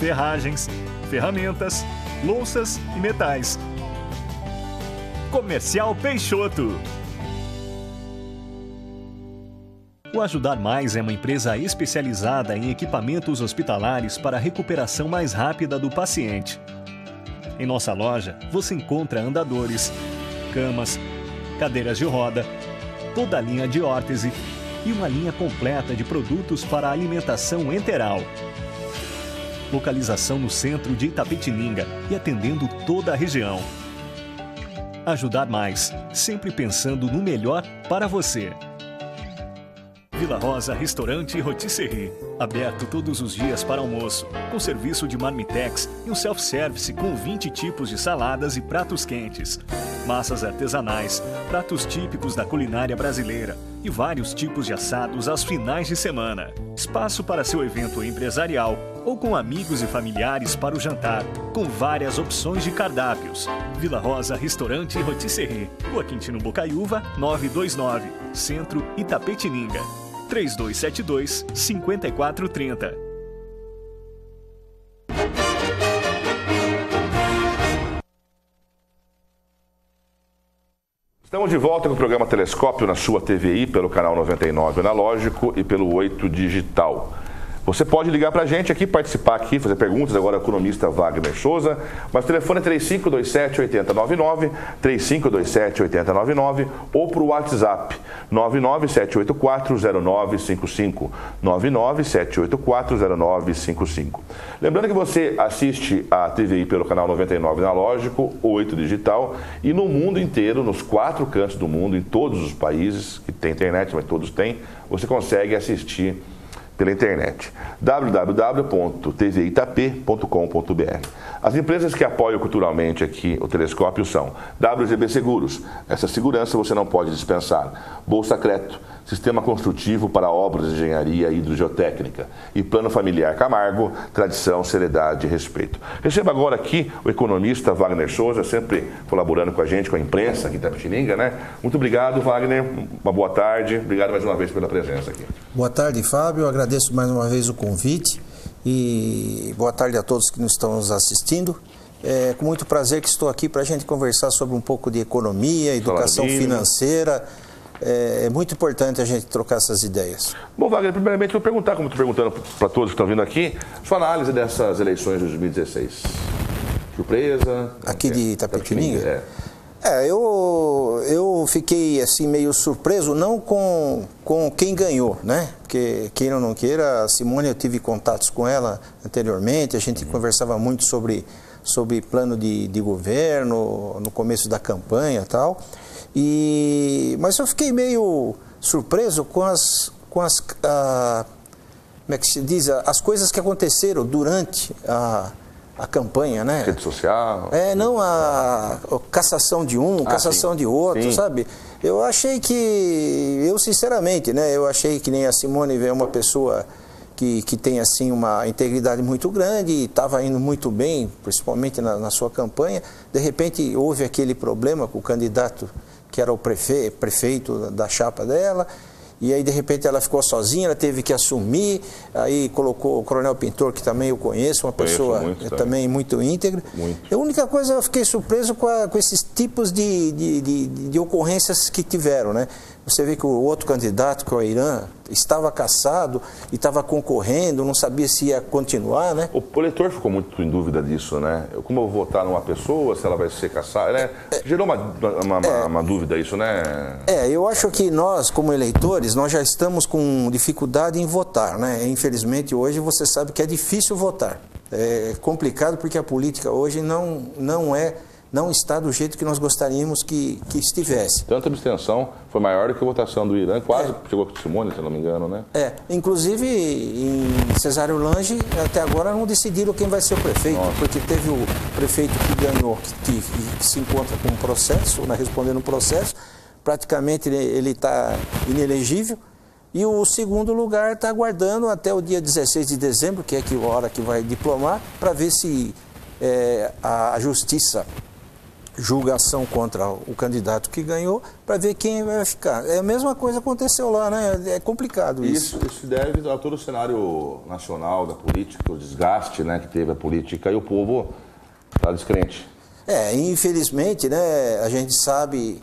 ferragens, ferramentas, louças e metais. Comercial Peixoto. O Ajudar Mais é uma empresa especializada em equipamentos hospitalares para a recuperação mais rápida do paciente. Em nossa loja, você encontra andadores, camas, cadeiras de roda, toda a linha de órtese e uma linha completa de produtos para alimentação enteral. Localização no centro de Itapetininga e atendendo toda a região. Ajudar Mais, sempre pensando no melhor para você. Vila Rosa Restaurante e Rotisserie. Aberto todos os dias para almoço, com serviço de marmitex e um self-service com 20 tipos de saladas e pratos quentes. Massas artesanais, pratos típicos da culinária brasileira e vários tipos de assados aos finais de semana. Espaço para seu evento empresarial ou com amigos e familiares para o jantar, com várias opções de cardápios. Vila Rosa Restaurante e Rotisserie. Rua Quintino Bocaiúva, 929, Centro Itapetininga. 3272 5430. Estamos de volta com o programa Telescópio na sua TVI, pelo canal 99 analógico e pelo 8 digital. Você pode ligar para a gente aqui, participar aqui, fazer perguntas. Agora, economista Wagner Souza. Mas o telefone é 3527-8099, 3527-8099 ou para o WhatsApp 997840955, 997840955. Lembrando que você assiste a TVI pelo canal 99 analógico, 8 digital e no mundo inteiro, nos quatro cantos do mundo, em todos os países que tem internet, mas todos têm, você consegue assistir pela internet www.tvitap.com.br. As empresas que apoiam culturalmente aqui o telescópio são WGB Seguros, essa segurança você não pode dispensar, Bolsa Creto, Sistema Construtivo para Obras de Engenharia Hidrogeotécnica e Plano Familiar Camargo, tradição, seriedade e respeito. Receba agora aqui o economista Wagner Souza, sempre colaborando com a gente, com a imprensa aqui em Tapetininga, né? Muito obrigado, Wagner, uma boa tarde, obrigado mais uma vez pela presença aqui. Boa tarde, Fábio, agradeço mais uma vez o convite e boa tarde a todos que nos estão nos assistindo. É com muito prazer que estou aqui para a gente conversar sobre um pouco de economia, educação Saladinho. financeira. É, é muito importante a gente trocar essas ideias. Bom, Wagner, primeiramente eu vou perguntar, como estou perguntando para todos que estão vindo aqui, sua análise dessas eleições de 2016. Surpresa? Aqui de Itapetininga? É. É, eu, eu fiquei assim meio surpreso, não com, com quem ganhou, né? Porque queira ou não queira, a Simone eu tive contatos com ela anteriormente, a gente conversava muito sobre, sobre plano de, de governo, no começo da campanha e tal. E, mas eu fiquei meio surpreso com as, com as ah, como é que se diz, as coisas que aconteceram durante a, a campanha, né? Rede social? É, não a, a cassação de um, Ah, cassação sim. de outro, Sim. sabe? Eu achei que, eu sinceramente, né? Eu achei que nem a Simone é uma pessoa que, que tem assim uma integridade muito grande e estava indo muito bem, principalmente na, na sua campanha. De repente houve aquele problema com o candidato que era o prefe, prefeito da chapa dela. E aí, de repente, ela ficou sozinha, ela teve que assumir. Aí colocou o Coronel Pintor, que também eu conheço, uma Conheço pessoa muito também. também muito íntegra. Muito. A única coisa, eu fiquei surpreso com, a- com esses tipos de, de, de- de ocorrências que tiveram, né? Você vê que o outro candidato, que é o Irã, estava caçado e estava concorrendo, não sabia se ia continuar, né? O, eleitor ficou muito em dúvida disso, né? Como eu vou votar numa pessoa, se ela vai ser caçada, né? Gerou uma, uma, uma- uma dúvida isso, né? É, eu acho que nós, como eleitores, nós já estamos com dificuldade em votar, né? Infelizmente, hoje você sabe que é difícil votar. É complicado porque a política hoje não, não é, não está do jeito que nós gostaríamos que, que estivesse. Tanta abstenção foi maior do que a votação do Irã, quase chegou com o Simone, se não me engano, né? É, inclusive em Cesário Lange, até agora não decidiram quem vai ser o prefeito, porque teve o prefeito que ganhou, que, que- se encontra com um processo, né, respondendo um processo, praticamente ele está inelegível, e o segundo lugar está aguardando até o dia 16 de dezembro, que é a hora que vai diplomar, para ver se é, a, a justiça julgação contra o candidato que ganhou para ver quem vai ficar. É a mesma coisa aconteceu lá, né? É complicado isso. Isso, isso deve a todo o cenário nacional da política, o desgaste né, que teve a política e o povo está descrente. É, infelizmente, né, a gente sabe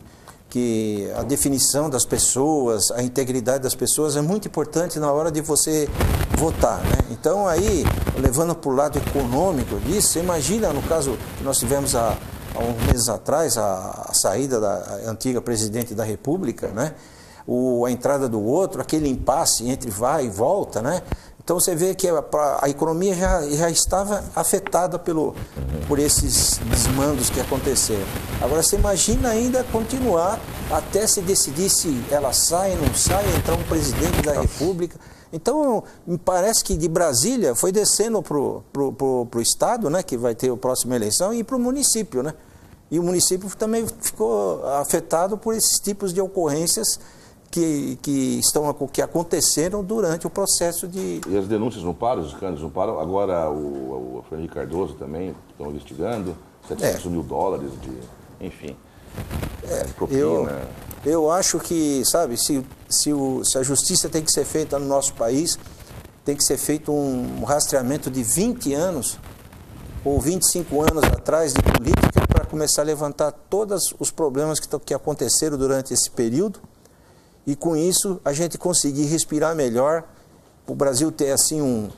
que a definição das pessoas, a integridade das pessoas é muito importante na hora de você votar. Né? Então aí, levando para o lado econômico disso, imagina no caso que nós tivemos há, há uns meses atrás a, a saída da antiga presidente da República, né? O, a entrada do outro, aquele impasse entre vai e volta, né? Então você vê que a, a economia já, já estava afetada pelo, por esses desmandos que aconteceram. Agora você imagina ainda continuar até se decidir se ela sai, não sai, entrar um presidente da República. Então, me parece que de Brasília foi descendo para o Estado, né, que vai ter a próxima eleição, e para o município. Né? E o município também ficou afetado por esses tipos de ocorrências que, que, estão, que aconteceram durante o processo de. E as denúncias não param, os escândalos não param. Agora o, o Henrique Cardoso também estão investigando, 700 é. mil dólares de. enfim. É, eu, eu acho que, sabe, se, se, o, se a justiça tem que ser feita no nosso país, tem que ser feito um rastreamento de 20 anos ou 25 anos atrás de política para começar a levantar todos os problemas que, que aconteceram durante esse período. E com isso a gente conseguir respirar melhor, o Brasil ter assim um,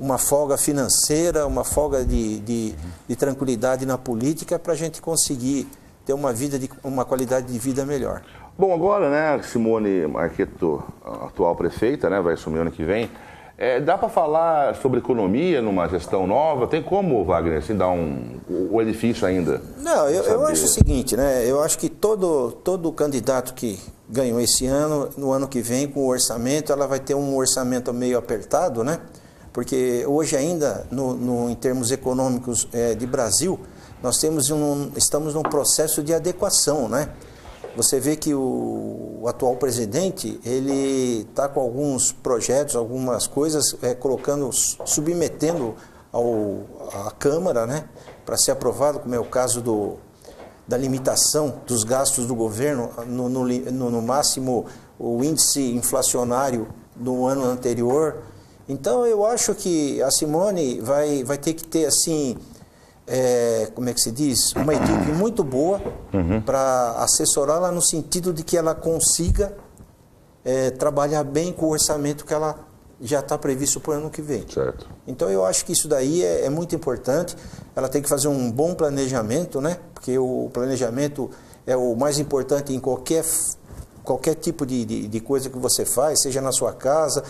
uma folga financeira, uma folga de, de, de tranquilidade na política para a gente conseguir ter uma vida de uma qualidade de vida melhor. Bom, agora, né, Simone Marqueto, atual prefeita, né, vai assumir ano que vem. É, dá para falar sobre economia numa gestão nova? Tem como, Wagner, assim, dar um, o edifício ainda? Não, eu, eu, acho o seguinte, né? Eu acho que todo, todo candidato que ganhou esse ano, no ano que vem, com o orçamento, ela vai ter um orçamento meio apertado, né? Porque hoje ainda, no, no em termos econômicos é, de Brasil, nós temos um, estamos num processo de adequação, né? Você vê que o, o atual presidente, ele está com alguns projetos, algumas coisas, é, colocando, submetendo ao, à Câmara, né? Para ser aprovado, como é o caso do, da limitação dos gastos do governo, no, no, no máximo o índice inflacionário do ano anterior. Então eu acho que a Simone vai, vai ter que ter assim é, como é que se diz, uma equipe muito boa uhum. para assessorá-la no sentido de que ela consiga é, trabalhar bem com o orçamento que ela já está previsto para o ano que vem. Certo. Então eu acho que isso daí é, é, muito importante. Ela tem que fazer um bom planejamento, né? Porque o planejamento é o mais importante em qualquer qualquer tipo de, de, de, coisa que você faz, seja na sua casa,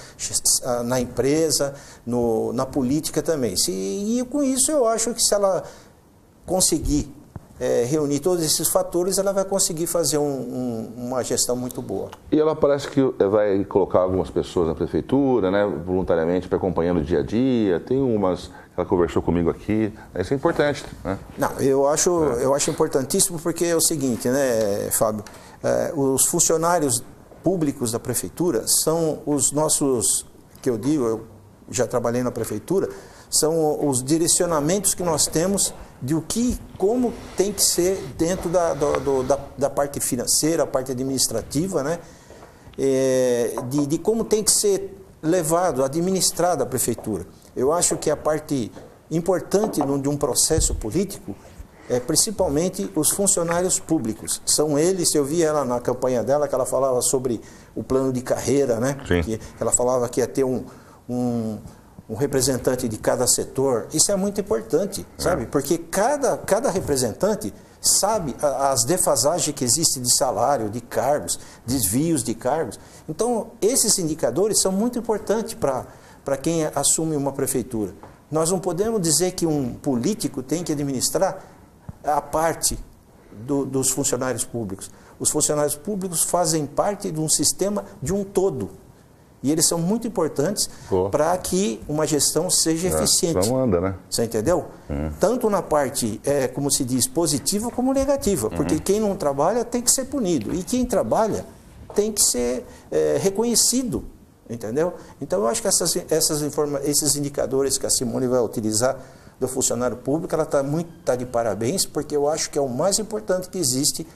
na empresa, no, na política também. Se, e com isso eu acho que se ela conseguir é, reunir todos esses fatores, ela vai conseguir fazer um, um, uma gestão muito boa. E ela parece que vai colocar algumas pessoas na prefeitura, né, voluntariamente, para acompanhando o dia a dia. Tem umas ela conversou comigo aqui. Isso é importante. Né? Não, eu acho, é. eu acho importantíssimo porque é o seguinte, né, Fábio? É, os funcionários públicos da prefeitura são os nossos, que eu digo, eu já trabalhei na prefeitura, são os direcionamentos que nós temos de o que, como tem que ser dentro da, do, da, da, parte financeira, a parte administrativa, né? É, de, de como tem que ser levado, administrado a prefeitura. Eu acho que a parte importante de um processo político é, principalmente os funcionários públicos. São eles, eu vi ela na campanha dela, que ela falava sobre o plano de carreira, né? Sim. Que ela falava que ia ter um, um, um representante de cada setor. Isso é muito importante, é. sabe? Porque cada, cada representante sabe as defasagens que existem de salário, de cargos, desvios de cargos. Então, esses indicadores são muito importantes para quem assume uma prefeitura. Nós não podemos dizer que um político tem que administrar a parte do, dos funcionários públicos. Os funcionários públicos fazem parte de um sistema de um todo. E eles são muito importantes para que uma gestão seja é, eficiente. Anda, né? Você entendeu? Uhum. Tanto na parte, é, como se diz, positiva como negativa. Porque uhum. quem não trabalha tem que ser punido. E quem trabalha tem que ser é, reconhecido. Entendeu? Então eu acho que essas, essas esses indicadores que a Simone vai utilizar do funcionário público, ela está muito tá de parabéns, porque eu acho que é o mais importante que existe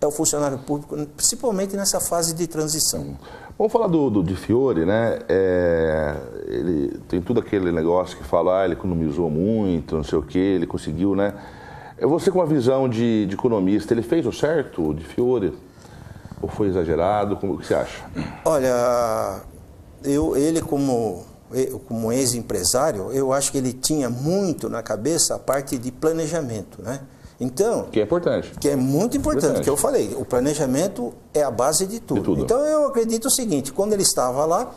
é o funcionário público, principalmente nessa fase de transição. Vamos falar do, do de Fiore, né? É, ele tem tudo aquele negócio que fala, ah, ele economizou muito, não sei o que, ele conseguiu, né? É você com uma visão de, de economista, ele fez o certo, o de Fiore? Ou foi exagerado? Como, o que você acha? Olha, eu, ele como, como ex-empresário, eu acho que ele tinha muito na cabeça a parte de planejamento, né? Então, que é importante. Que é muito importante, importante. que eu falei, o planejamento é a base de tudo. de tudo. Então eu acredito o seguinte, quando ele estava lá,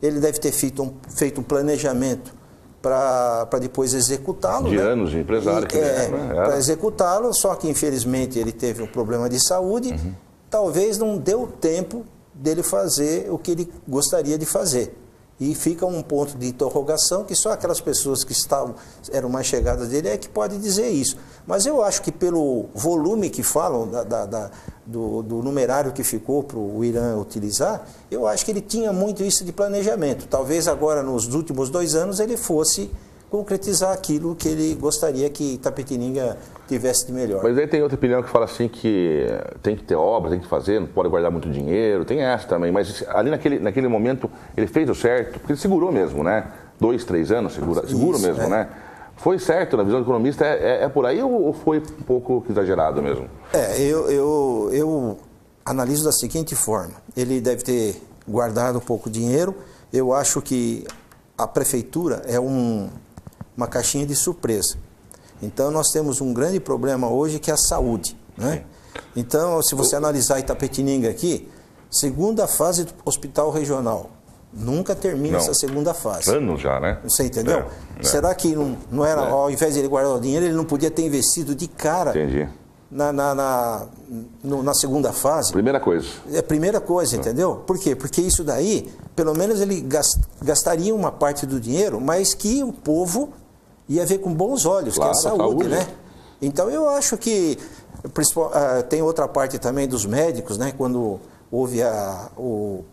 ele deve ter feito um, feito um planejamento para depois executá-lo. De né? anos de empresário. E, é, né? Para executá-lo, só que infelizmente ele teve um problema de saúde, uhum. talvez não deu tempo dele fazer o que ele gostaria de fazer. E fica um ponto de interrogação que só aquelas pessoas que estavam, eram mais chegadas dele é que pode dizer isso. Mas eu acho que pelo volume que falam, da, da, da, do, do, numerário que ficou para o Irã utilizar, eu acho que ele tinha muito isso de planejamento. Talvez agora, nos últimos dois anos, ele fosse concretizar aquilo que ele gostaria que Tapetininga tivesse de melhor. Mas aí tem outra opinião que fala assim que tem que ter obra, tem que fazer, não pode guardar muito dinheiro, tem essa também. Mas ali naquele, naquele momento ele fez o certo, porque ele segurou mesmo, né? Dois, três anos, segura, seguro mesmo, é. né? Foi certo, na visão do economista, é, é, é por aí ou foi um pouco exagerado mesmo? É, eu, eu, eu analiso da seguinte forma: ele deve ter guardado um pouco de dinheiro. Eu acho que a prefeitura é um, uma caixinha de surpresa. Então nós temos um grande problema hoje que é a saúde. Né? Então, se você analisar Itapetininga aqui, segunda fase do hospital regional. Nunca termina não. essa segunda fase. Anos já, né? Você entendeu? É, é. Será que não, não era, é. ao invés de ele guardar o dinheiro, ele não podia ter investido de cara Entendi. Na, na, na, no, na segunda fase? Primeira coisa. É a primeira coisa, é. entendeu? Por quê? Porque isso daí, pelo menos ele gastaria uma parte do dinheiro, mas que o povo ia ver com bons olhos, claro, que é a saúde, saúde, né? Então eu acho que uh, tem outra parte também dos médicos, né? Quando houve a, o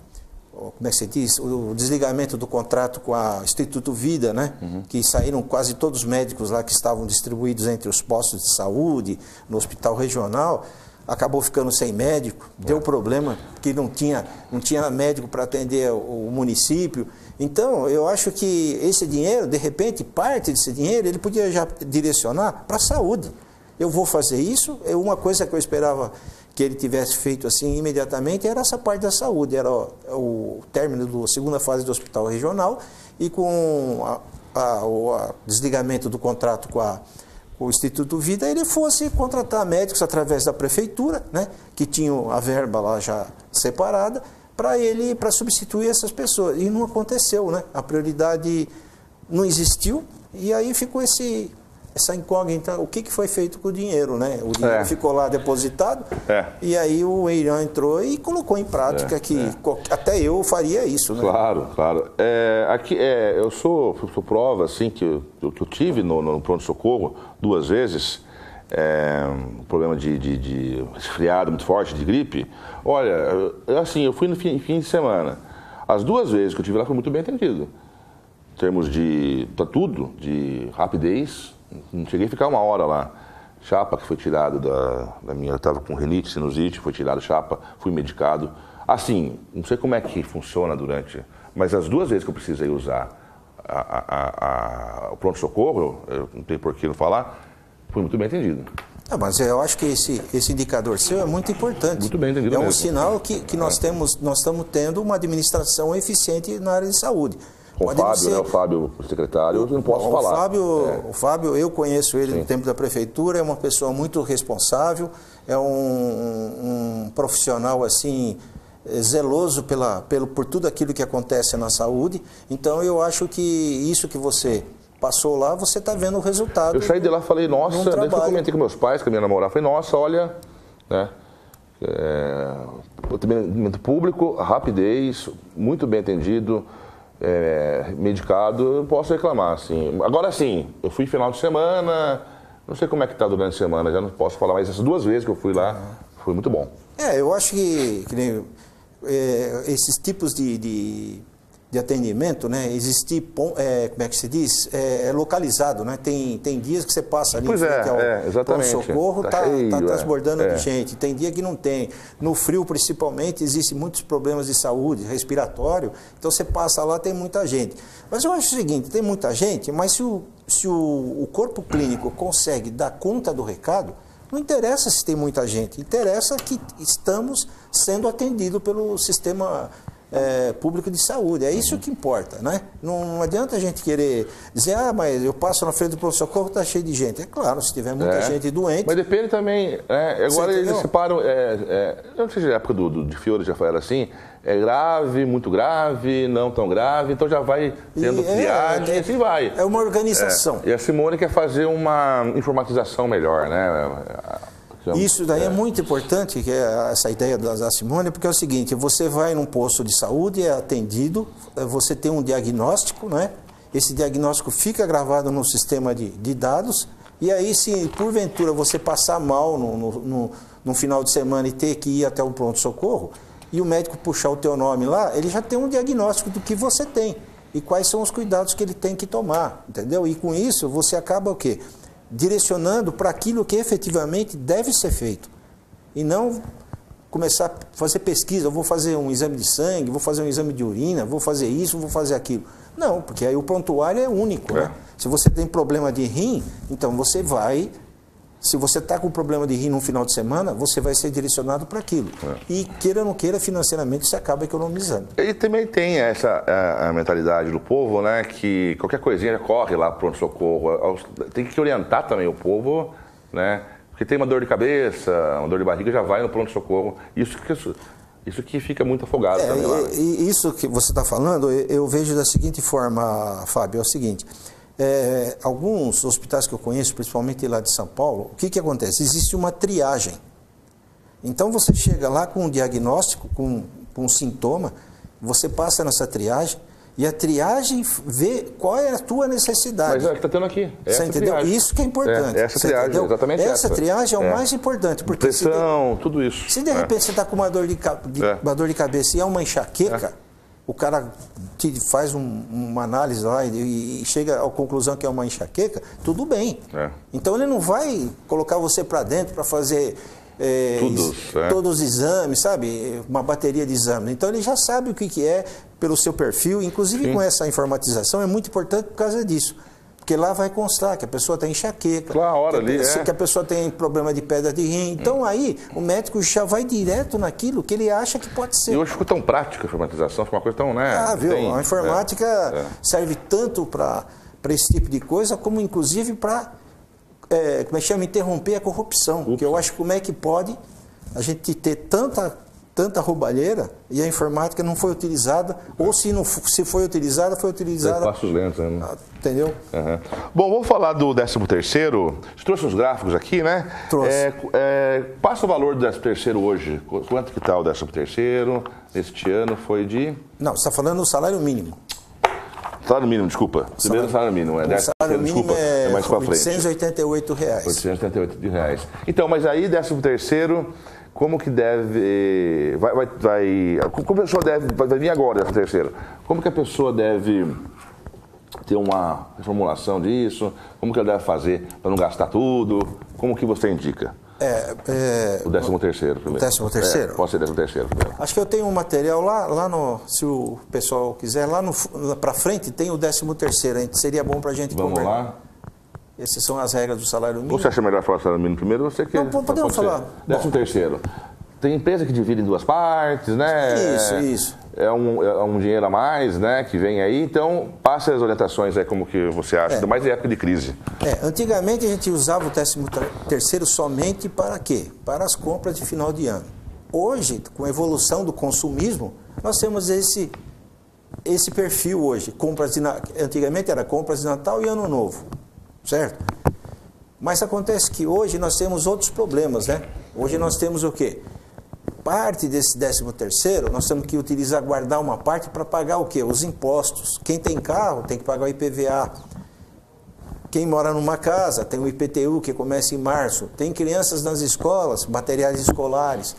como é que se diz, o desligamento do contrato com a Instituto Vida, né? Uhum. Que saíram quase todos os médicos lá que estavam distribuídos entre os postos de saúde, no hospital regional, acabou ficando sem médico, é. deu problema que não tinha, não tinha médico para atender o, o município. Então, eu acho que esse dinheiro, de repente, parte desse dinheiro, ele podia já direcionar para a saúde. Eu vou fazer isso, é uma coisa que eu esperava que ele tivesse feito assim imediatamente era essa parte da saúde, era o, o término da segunda fase do hospital regional e com a, a, o a desligamento do contrato com, a, o Instituto Vida, ele fosse contratar médicos através da prefeitura, né, que tinham a verba lá já separada, para ele, para substituir essas pessoas. E não aconteceu, né? A prioridade não existiu e aí ficou esse, essa incógnita, o que, que foi feito com o dinheiro, né? O dinheiro é. ficou lá depositado é. e aí o Irã entrou e colocou em prática é. que é. até eu faria isso, né? Claro, claro. É, aqui, é, eu sou, sou prova, assim, que eu, que eu tive no, no pronto-socorro duas vezes, um problema de, de, de, resfriado muito forte, de gripe. Olha, assim, eu fui no fim, fim, de semana. As duas vezes que eu tive lá foi muito bem atendido. Em termos de tá tudo, de rapidez, não cheguei a ficar uma hora lá. Chapa que foi tirado da, da minha, eu estava com renite, sinusite, foi tirado chapa, fui medicado. Assim, não sei como é que funciona durante, mas as duas vezes que eu precisei usar a, a, a, o pronto-socorro, não tem por que não falar, foi muito bem atendido. Ah, mas eu acho que esse, esse indicador seu é muito importante. Muito bem entendido. É um mesmo. sinal que, que nós, é. temos, nós estamos tendo uma administração eficiente na área de saúde. O Pode Fábio, ser... né, o Fábio, o secretário, eu não posso o falar. Fábio, é. O Fábio, eu conheço ele Sim. no tempo da prefeitura, é uma pessoa muito responsável, é um, um, um profissional assim zeloso pela, pelo, por tudo aquilo que acontece na saúde. Então eu acho que isso que você Passou lá, você está vendo o resultado. Eu saí de lá e falei, nossa, daí eu comentei com meus pais, com a minha namorada, falei, nossa, olha, né? É, atendimento público, rapidez, muito bem atendido, é, medicado, eu posso reclamar, assim. Agora sim, eu fui final de semana, não sei como é que está durante a semana, já não posso falar, mas essas duas vezes que eu fui lá, foi muito bom. É, eu acho que, que nem, é, esses tipos de, de de atendimento, né, existir, é, como é que se diz, é, é localizado, né? Tem, tem dias que você passa ali Pois em é, frente ao é, exatamente. socorro, Tá tá, cheio, tá é. transbordando É. de gente. Tem dia que não tem. No frio, principalmente, existem muitos problemas de saúde, respiratório. Então você passa lá, tem muita gente. Mas eu acho o seguinte, tem muita gente, mas se o, se o, o corpo clínico consegue dar conta do recado, não interessa se tem muita gente, interessa que estamos sendo atendidos pelo sistema eh, público de saúde. É isso que importa, né? Não adianta a gente querer dizer, ah, mas eu passo na frente do pronto-socorro, está cheio de gente. É claro, se tiver muita É. gente doente. Mas depende também. é, Você agora eles separam. É, é, não sei se na época do, do, de Fiore já era assim. É grave, muito grave, não tão grave, então já vai tendo é, triagem é, e assim vai. É uma organização. É, E a Simone quer fazer uma informatização melhor, né? Isso daí é. muito importante, que é essa ideia da Simone, porque é o seguinte, você vai num posto de saúde, é atendido, eh, você tem um diagnóstico, né? Esse diagnóstico fica gravado no sistema de, de dados, e aí se porventura você passar mal no, no, no- no final de semana e ter que ir até o pronto-socorro, e o médico puxar o teu nome lá, ele já tem um diagnóstico do que você tem e quais são os cuidados que ele tem que tomar, entendeu? E com isso você acaba o quê? Direcionando para aquilo que efetivamente deve ser feito. E não começar a fazer pesquisa, vou fazer um exame de sangue, vou fazer um exame de urina, vou fazer isso, vou fazer aquilo. Não, porque aí o prontuário é único. Né? Se você tem problema de rim, então você vai. Se você está com problema de rim no final de semana, você vai ser direcionado para aquilo. E queira ou não queira, financeiramente você acaba economizando. E também tem essa a, a mentalidade do povo, né? Que qualquer coisinha corre lá para socorro. Tem que orientar também o povo, né? Porque tem uma dor de cabeça, uma dor de barriga, já vai no pronto-socorro. Isso que, isso que fica muito afogado É, também lá. e, e isso que você está falando, eu, eu vejo da seguinte forma, Fábio, é o seguinte. É, alguns hospitais que eu conheço, principalmente lá de São Paulo, o que, que acontece? Existe uma triagem. Então você chega lá com um diagnóstico, com, com um sintoma, você passa nessa triagem e a triagem vê qual é a tua necessidade. Mas é o que está tendo aqui. Você Essa entendeu? triagem. Isso que é importante. É, essa Você triagem, entendeu? exatamente essa. essa. triagem é o É. mais importante. Porque se de- Pressão, tudo isso. se de É. repente você está com uma dor de, de- É. uma dor de cabeça e é uma enxaqueca, o cara te faz um- uma análise lá e, e chega à conclusão que é uma enxaqueca, tudo bem. É. Então ele não vai colocar você para dentro para fazer é, Tudo, é. todos os exames, sabe? Uma bateria de exames. Então ele já sabe o que, que é pelo seu perfil. Inclusive Sim. com essa informatização é muito importante por causa disso. Porque lá vai constar que a pessoa tem enxaqueca, Claro, que, a ali, pessoa, é. que a pessoa tem problema de pedra de rim. Então aí o médico já vai direto naquilo que ele acha que pode ser. E hoje ficou tão prática a informatização, ficou uma coisa tão, né? Ah, viu? tem- a informática é, é. serve tanto para esse tipo de coisa, como inclusive para, é, como é que chama, interromper a corrupção. Porque eu acho como é que pode a gente ter tanta, tanta roubalheira e a informática não foi utilizada, ou se, não, se foi utilizada, foi utilizada. Passos lentos, né? Entendeu? Aham. Bom, vamos falar do 13 terceiro. Você trouxe uns gráficos aqui, né? Trouxe. É, é, passa o valor do 13 terceiro hoje. Qu- Quanto que está o 13 terceiro? Este ano foi de... Não, você está falando do salário mínimo. Salário mínimo, desculpa. Primeiro salário mínimo. É O 13 salário desculpa. é, É mais para frente. 888 reais. 878 de reais. Então, mas aí, 13 terceiro, como que deve... Vai, vai, vai, como a pessoa deve... Vai vir agora, 13 terceiro. Como que a pessoa deve ter uma reformulação disso? Como que ela deve fazer para não gastar tudo? Como que você indica? É, é, O 13 terceiro primeiro. 13º terceiro? É, pode ser 13 terceiro primeiro. Acho que eu tenho um material lá, lá no, se o pessoal quiser, lá para frente tem o 13 terceiro, seria bom para a gente Vamos conversar. lá. Essas são as regras do salário mínimo. você acha melhor falar salário mínimo primeiro você quer... Não, podemos falar. 13 terceiro. Tem empresa que divide em duas partes, né? Isso, isso. É um, é um dinheiro a mais, né, que vem aí. Então, passe as orientações aí como que você acha, É. ainda mais em época de crise. É, antigamente a gente usava o 13 terceiro somente para quê? Para as compras de final de ano. Hoje, com a evolução do consumismo, nós temos esse esse perfil hoje. Compras de, antigamente era compras de Natal e Ano Novo, certo? Mas acontece que hoje nós temos outros problemas, né? Hoje nós temos o quê? Parte desse 13 terceiro, nós temos que utilizar, guardar uma parte para pagar o quê? Os impostos. Quem tem carro tem que pagar o IPVA. Quem mora numa casa tem o IPTU que começa em março. Tem crianças nas escolas, materiais escolares.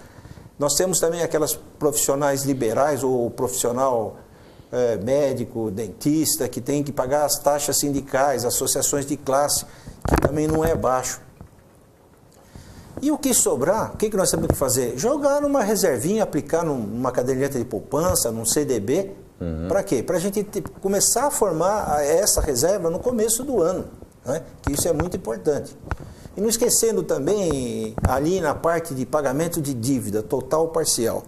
Nós temos também aquelas profissionais liberais ou profissional é, médico, dentista, que tem que pagar as taxas sindicais, associações de classe, que também não é baixo. E o que sobrar, o que, que nós temos que fazer? Jogar numa reservinha, aplicar numa caderneta de poupança, num CDB. Uhum. Para quê? Para a gente te- começar a formar essa reserva no começo do ano. Né? Que isso é muito importante. E não esquecendo também, ali na parte de pagamento de dívida, total ou parcial.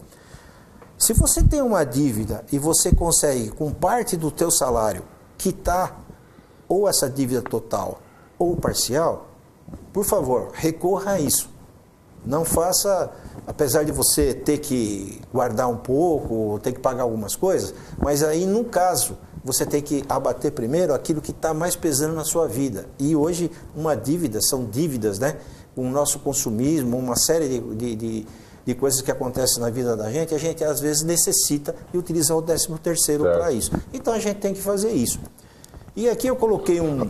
Se você tem uma dívida e você consegue, com parte do teu salário, quitar ou essa dívida total ou parcial, por favor, recorra a isso. Não faça, apesar de você ter que guardar um pouco, ter que pagar algumas coisas, mas aí, no caso, você tem que abater primeiro aquilo que está mais pesando na sua vida. E hoje, uma dívida, são dívidas, né? O nosso consumismo, uma série de, de, de, de coisas que acontecem na vida da gente, a gente às vezes necessita de utilizar o 13 terceiro para isso. Então a gente tem que fazer isso. E aqui eu coloquei um-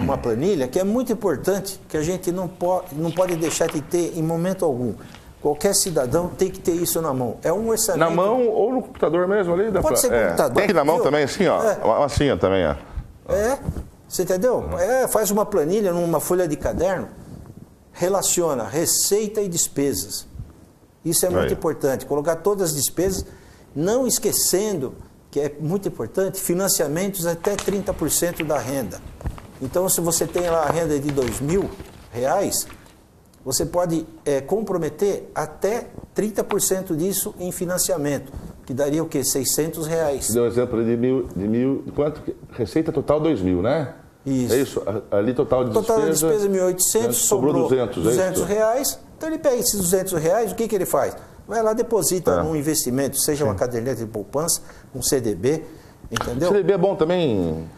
uma planilha que é muito importante, que a gente não pode, não pode deixar de ter em momento algum. Qualquer cidadão tem que ter isso na mão. É um orçamento. Na mão ou no computador mesmo ali? dá Pode pra- ser é. computador, Tem aqui na mão viu? também, assim, ó. É. Uma- Assim, também, ó. É, você entendeu? É, faz uma planilha numa folha de caderno, relaciona receita e despesas. Isso é muito importante. Colocar todas as despesas, não esquecendo que é muito importante, financiamentos até 30% da renda. Então, se você tem lá a renda de dois mil reais, você pode é, comprometer até 30% disso em financiamento, que daria o quê? 600 reais. Deu um exemplo de mil, de mil, de quanto? Receita total 2 mil, né? Isso. É isso? Ali total de Total despesa... despesa 1.800, sobrou sobrou 200, é 200 isso? reais. Então ele pega esses 200 reais, o que, que ele faz? Vai lá, deposita É. num investimento, seja uma caderneta de poupança, um CDB, entendeu? CDB é bom também?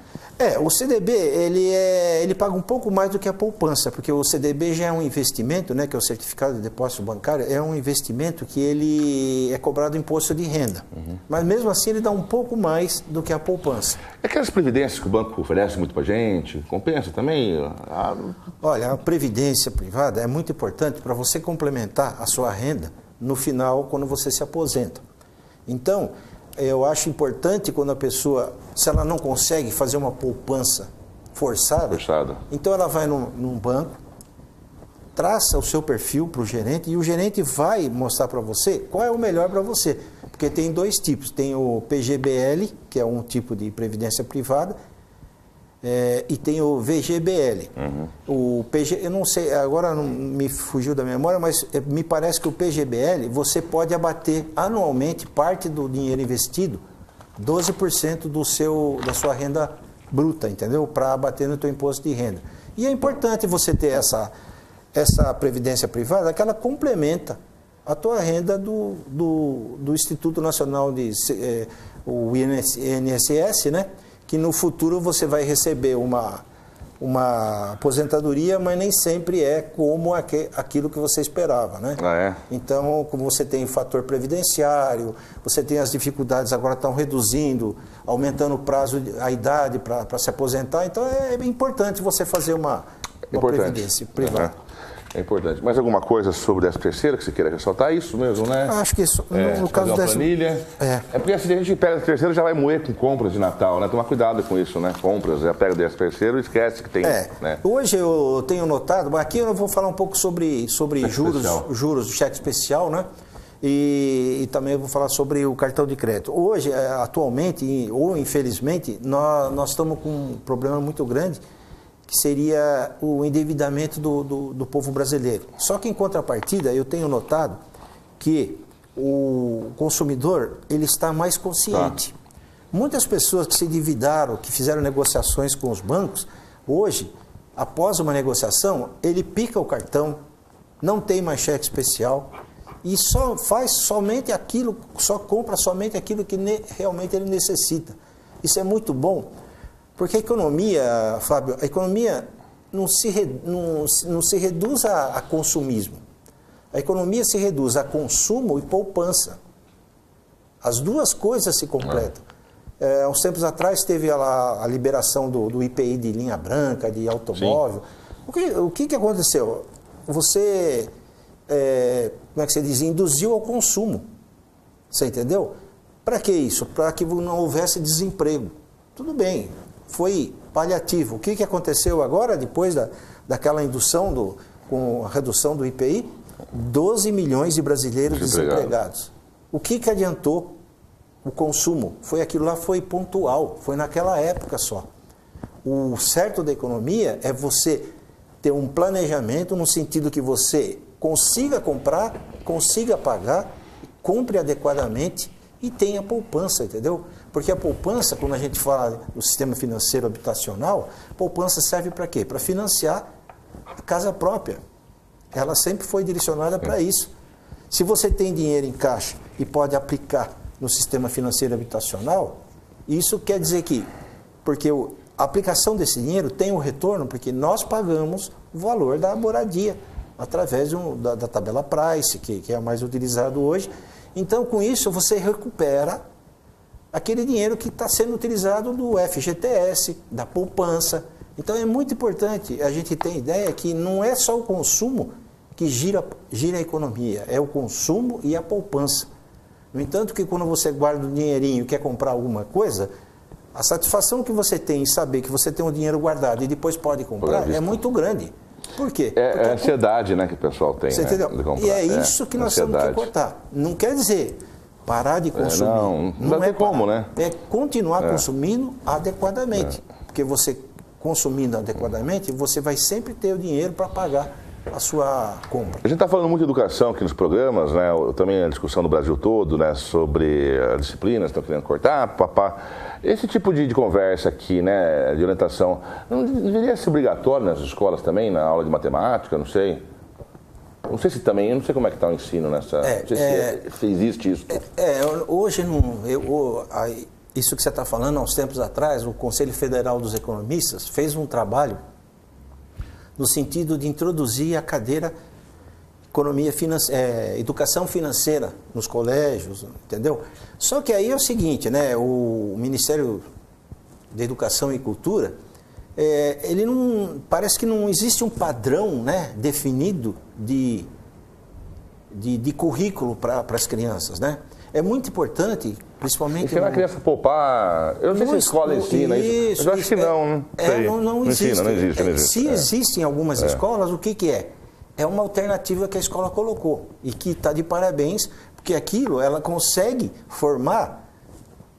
É, o CDB, ele, é, ele paga um pouco mais do que a poupança, porque o CDB já é um investimento, né, que é o Certificado de Depósito Bancário, é um investimento que ele é cobrado imposto de renda. Uhum. Mas mesmo assim ele dá um pouco mais do que a poupança. É aquelas previdências que o banco oferece muito pra gente, compensa também? Ah, Olha, a previdência privada é muito importante para você complementar a sua renda no final, quando você se aposenta. Então, eu acho importante quando a pessoa, se ela não consegue fazer uma poupança forçada, Forçada. então ela vai num, num banco, traça o seu perfil para o gerente e o gerente vai mostrar para você qual é o melhor para você. Porque tem dois tipos, tem o PGBL, que é um tipo de previdência privada, é, e tem o VGBL. O PG, eu não sei, agora não me fugiu da memória, mas é, me parece que o PGBL você pode abater anualmente parte do dinheiro investido, 12% do seu, da sua renda bruta, entendeu? Para abater no teu imposto de renda. E é importante você ter essa, essa previdência privada que ela complementa a tua renda do, do, do Instituto Nacional de eh, o INS INSS, né? Que no futuro você vai receber uma, uma aposentadoria, mas nem sempre é como aque- aquilo que você esperava, né? Ah, é? Então, como você tem fator previdenciário, você tem as dificuldades agora estão reduzindo, aumentando o prazo, a idade para se aposentar. Então, é importante você fazer uma, uma importante. previdência privada. É, é importante. Mais alguma coisa sobre o 13 terceiro que você queira ressaltar? Isso mesmo, né? Acho que isso, no, É, no caso dessa. planilha. É. É porque assim, a gente pega o terceiro já vai moer com compras de Natal, né? Tomar cuidado com isso, né? Compras, já pega o 13 terceiro e esquece que tem, É. né? Hoje eu tenho notado, mas aqui eu vou falar um pouco sobre, sobre Cheque juros, especial. juros do cheque especial, né? E, e também eu vou falar sobre o cartão de crédito. Hoje, eh, atualmente, ou infelizmente, nós, nós estamos com um problema muito grande, que seria o endividamento do, do, do povo brasileiro. Só que em contrapartida, eu tenho notado que o consumidor ele está mais consciente. Muitas pessoas que se endividaram, que fizeram negociações com os bancos, hoje, após uma negociação, ele pica o cartão, não tem mais cheque especial e só faz somente aquilo, só compra somente aquilo que realmente ele necessita. Isso é muito bom, porque a economia, Fábio, a economia não se, não, se- não se reduz a, a consumismo. A economia se reduz a consumo e poupança. As duas coisas se completam. É, uns tempos atrás teve a, a liberação do, do IPI de linha branca, de automóvel. O que, o que, que aconteceu? Você, é, como é que você diz, induziu ao consumo. Você entendeu? Para que isso? Para que não houvesse desemprego. Tudo bem, foi paliativo. O que, que aconteceu agora, depois da, daquela indução do, com a redução do IPI? 12 milhões de brasileiros Desempregado. desempregados. O que, que adiantou o consumo? Foi aquilo lá, foi pontual, foi naquela época só. O certo da economia é você ter um planejamento no sentido que você consiga comprar, consiga pagar, compre adequadamente e tenha poupança, entendeu? Porque a poupança, quando a gente fala do sistema financeiro habitacional, poupança serve para quê? Para financiar a casa própria. Ela sempre foi direcionada para isso. Se você tem dinheiro em caixa e pode aplicar no sistema financeiro habitacional, isso quer dizer que, porque o, a aplicação desse dinheiro tem um retorno, porque nós pagamos o valor da moradia através um, da, da, tabela Price, que, que é a mais utilizado hoje. Então, com isso, você recupera aquele dinheiro que está sendo utilizado do FGTS, da poupança. Então, é muito importante a gente ter ideia que não é só o consumo que gira, gira a economia, é o consumo e a poupança. No entanto, que quando você guarda o dinheirinho e quer comprar alguma coisa, a satisfação que você tem em saber que você tem o dinheiro guardado e depois pode comprar é muito grande. Por quê? É, Porque é a ansiedade né, que o pessoal tem. Você né, entendeu? E é isso que nós temos que ansiedade. cortar. Não quer dizer parar de consumir. não, não tem como, né? É continuar É. consumindo adequadamente. Porque você consumindo adequadamente, você vai sempre ter o dinheiro para pagar a sua compra. A gente está falando muito de educação aqui nos programas, né? Também a discussão do Brasil todo, né? Sobre as disciplinas, estão querendo cortar, papá. Esse tipo de, de conversa aqui, né? De orientação, não deveria ser obrigatório nas escolas também, na aula de matemática, não sei. Não sei se também, eu não sei como é que está o ensino nessa. É, não sei se, é- se existe isso. É, hoje não. Eu, o- a- isso que você está falando, há uns tempos atrás, o Conselho Federal dos Economistas fez um trabalho no sentido de introduzir a cadeira economia finance- é, educação financeira nos colégios, entendeu? Só que aí é o seguinte, né? O Ministério da Educação e Cultura, é, ele não parece que não existe um padrão, né, definido de de, de currículo para as crianças, né? É muito importante, principalmente Ensinar a no- criança a poupar. Eu não sei se a escola ensina isso. mas eu acho que não, não é, não, não existe. ensina, não existe. Não É, existe. Se É. existem algumas É. escolas, o que, que é? É uma alternativa que a escola colocou e que está de parabéns, porque aquilo ela consegue formar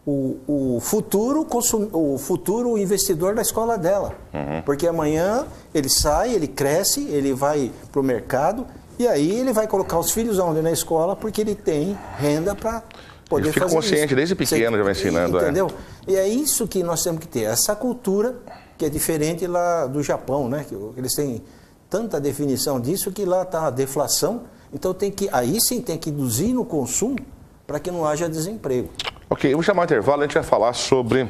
o, o futuro consum, o futuro investidor da escola dela. Uhum. Porque amanhã ele sai, ele cresce, ele vai para o mercado e aí ele vai colocar os filhos onde na escola porque ele tem renda para poder Ele fica fazer consciente isso. desde pequeno, já vai ensinando, é. Entendeu? E é isso que nós temos que ter, essa cultura que é diferente lá do Japão, né? Que eles têm tanta definição disso que lá está a deflação. Então tem que, aí sim tem que induzir no consumo para que não haja desemprego. Ok, eu vou chamar o intervalo, a gente vai falar sobre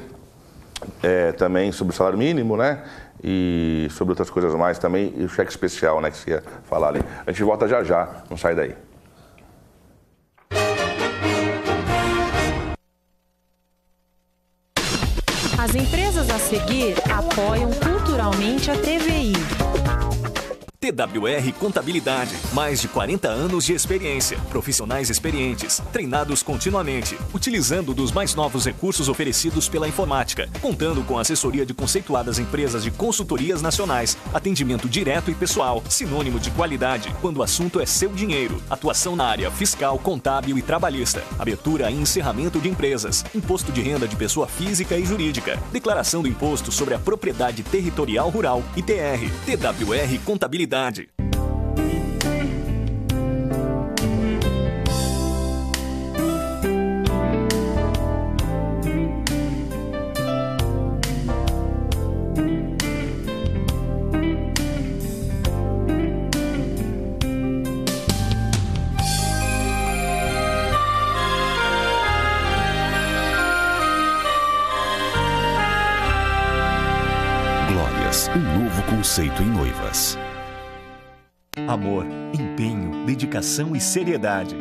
é, também sobre o salário mínimo, né? E sobre outras coisas mais também, e o cheque especial, né? Que você ia falar ali. A gente volta já já, não sai daí. As empresas a seguir apoiam culturalmente a TVI. TWR Contabilidade. Mais de 40 anos de experiência. Profissionais experientes, treinados continuamente, utilizando dos mais novos recursos oferecidos pela informática, contando com assessoria de conceituadas empresas de consultorias nacionais, atendimento direto e pessoal, sinônimo de qualidade quando o assunto é seu dinheiro. Atuação na área fiscal, contábil e trabalhista. Abertura e encerramento de empresas. Imposto de renda de pessoa física e jurídica. Declaração do imposto sobre a propriedade territorial rural, ITR. TWR Contabilidade. Glórias, dedicação e seriedade.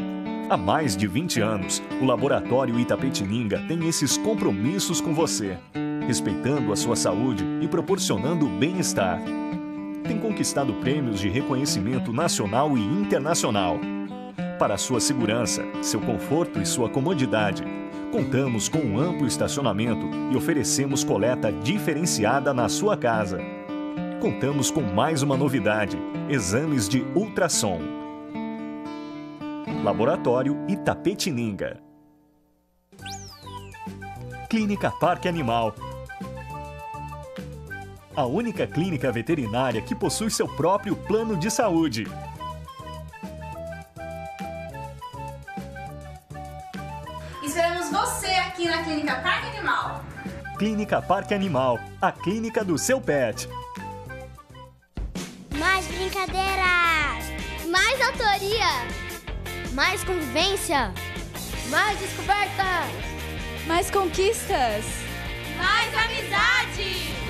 Há mais de 20 anos, o Laboratório Itapetininga tem esses compromissos com você, respeitando a sua saúde e proporcionando bem-estar. Tem conquistado prêmios de reconhecimento nacional e internacional. Para sua segurança, seu conforto e sua comodidade, Contamos com um amplo estacionamento e oferecemos coleta diferenciada na sua casa. Contamos com mais uma novidade: exames de ultrassom. Laboratório Itapetininga. Clínica Parque Animal. A única clínica veterinária que possui seu próprio plano de saúde. Esperamos você aqui na Clínica Parque Animal. Clínica Parque Animal, a clínica do seu pet. Mais brincadeiras! Mais autoria! Mais convivência! Mais descobertas! Mais conquistas! Mais amizade!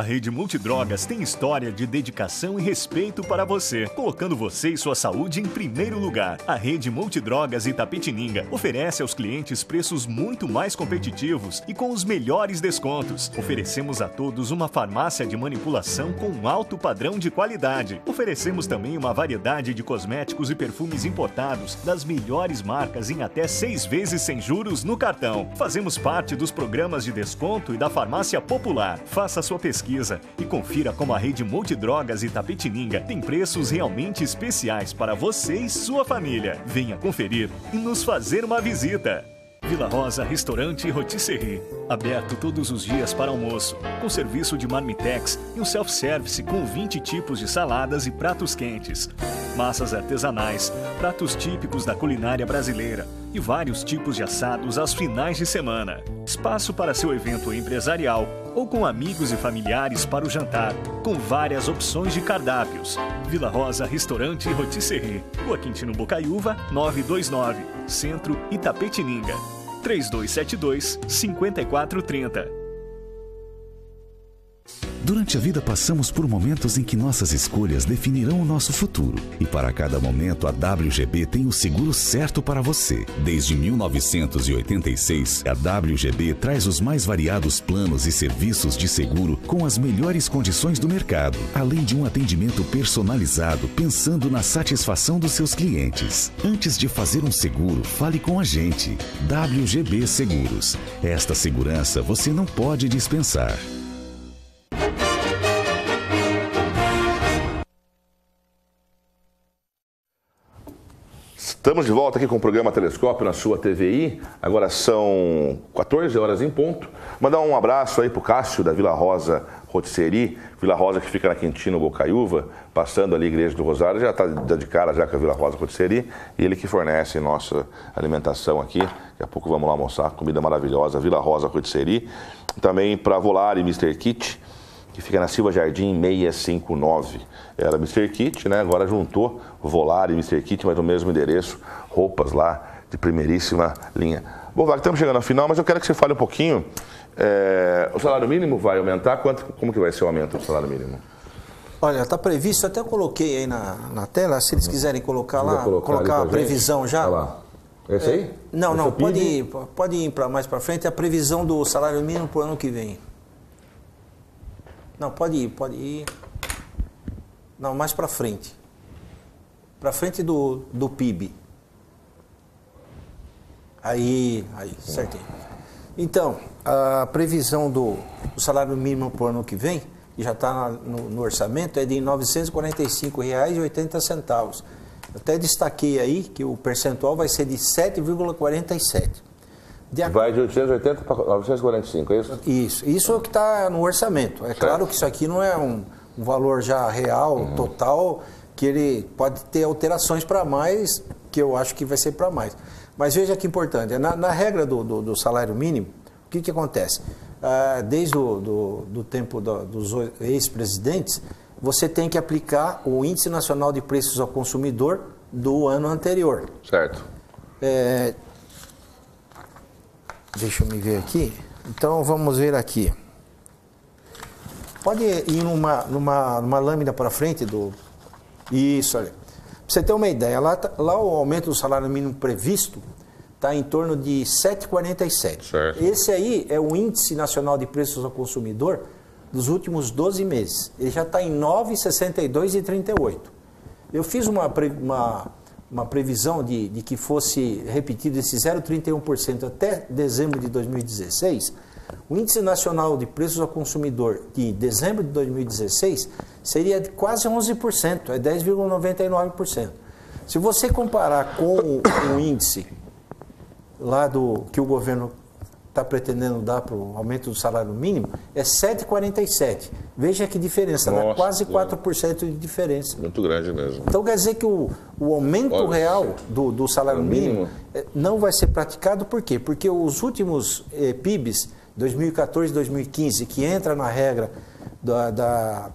A rede Multidrogas tem história de dedicação e respeito para você, colocando você e sua saúde em primeiro lugar. A rede Multidrogas Itapetininga oferece aos clientes preços muito mais competitivos e com os melhores descontos. Oferecemos a todos uma farmácia de manipulação com alto padrão de qualidade. Oferecemos também uma variedade de cosméticos e perfumes importados das melhores marcas em até seis vezes sem juros no cartão. Fazemos parte dos programas de desconto e da farmácia popular. Faça sua pesquisa pesquisa e confira como a rede Multidrogas Itapetininga tem preços realmente especiais para você e sua família. Venha conferir e nos fazer uma visita. Vila Rosa Restaurante e Rotisserie. Aberto todos os dias para almoço, com serviço de marmitex e um self-service com 20 tipos de saladas e pratos quentes. Massas artesanais, pratos típicos da culinária brasileira e vários tipos de assados aos finais de semana. Espaço para seu evento empresarial ou com amigos e familiares para o jantar, com várias opções de cardápios. Vila Rosa Restaurante e Rotisserie. Rua Quintino Bocaiúva, 929, Centro Itapetininga. 3272 5430. Durante a vida passamos por momentos em que nossas escolhas definirão o nosso futuro. E para cada momento a WGB tem o seguro certo para você. Desde 1986, a WGB traz os mais variados planos e serviços de seguro com as melhores condições do mercado, além de um atendimento personalizado pensando na satisfação dos seus clientes. Antes de fazer um seguro, fale com a gente. WGB Seguros. Esta segurança você não pode dispensar. Estamos de volta aqui com o programa Telescópio na sua TVI. Agora são 14 horas em ponto. Mandar um abraço aí pro Cássio da Vila Rosa Rotisserie, Vila Rosa que fica na Quintino Bocaiúva, passando ali a Igreja do Rosário, já está de cara já com a Vila Rosa Rotisserie, e ele que fornece nossa alimentação aqui. Daqui a pouco vamos lá almoçar, comida maravilhosa, Vila Rosa Rotisserie. Também para Volare Mr. Kit, que fica na Silva Jardim 659. Era Mr. Kit, né? Agora juntou Volar e Mr. Kit, mas no mesmo endereço, roupas lá de primeiríssima linha. Bom, Wagner, estamos chegando ao final, mas eu quero que você fale um pouquinho. é, o salário mínimo vai aumentar? Quanto, como que vai ser o aumento do salário mínimo? Olha, está previsto, até eu coloquei aí na, na tela, se eles quiserem colocar lá, colocar colocar, a pra gente? previsão já. Olha lá. Esse É, aí? Não, Esse é não, o pode ir, pode ir para mais para frente, a previsão do salário mínimo para o ano que vem. Não, pode ir, pode ir. Não, mais para frente. Para frente do, do PIB. Aí, aí, certinho. Então, a previsão do, do salário mínimo para o ano que vem, que já está no, no orçamento, é de R$ 945,80. Até destaquei aí que o percentual vai ser de 7,47. De ac- Vai de 880 para 945, é isso? Isso, isso é o que está no orçamento. É claro que isso aqui não é um, um valor já real, Uhum. total, que ele pode ter alterações para mais, que eu acho que vai ser para mais. Mas veja que importante, na, na regra do, do- do salário mínimo, o que, que acontece? Ah, desde o do, do tempo do- dos ex-presidentes, você tem que aplicar o Índice Nacional de Preços ao Consumidor do ano anterior. Certo. É, Deixa eu me ver aqui. Então vamos ver aqui. Pode ir numa, numa, numa lâmina para frente do. Isso, olha. Para você ter uma ideia, lá, tá- lá o aumento do salário mínimo previsto está em torno de 7,47. Certo. Esse aí é o Índice Nacional de Preços ao Consumidor dos últimos 12 meses. Ele já está em 9,62 e 38. Eu fiz uma, uma, uma previsão de, de que fosse repetido esse 0,31% até dezembro de 2016. O Índice Nacional de Preços ao Consumidor de dezembro de 2016 seria de quase 11%, é 10,99%. Se você comparar com o, o índice lá do que o governo está pretendendo dar para o aumento do salário mínimo, é 7,47. Veja que diferença, dá Nossa, quase Deus. 4% de diferença. Muito grande mesmo. Então quer dizer que o, o aumento Olha, real do, do salário mínimo, mínimo. eh, não vai ser praticado, por quê? Porque os últimos eh, PIBs, 2014 e 2015, que entra na regra da, da-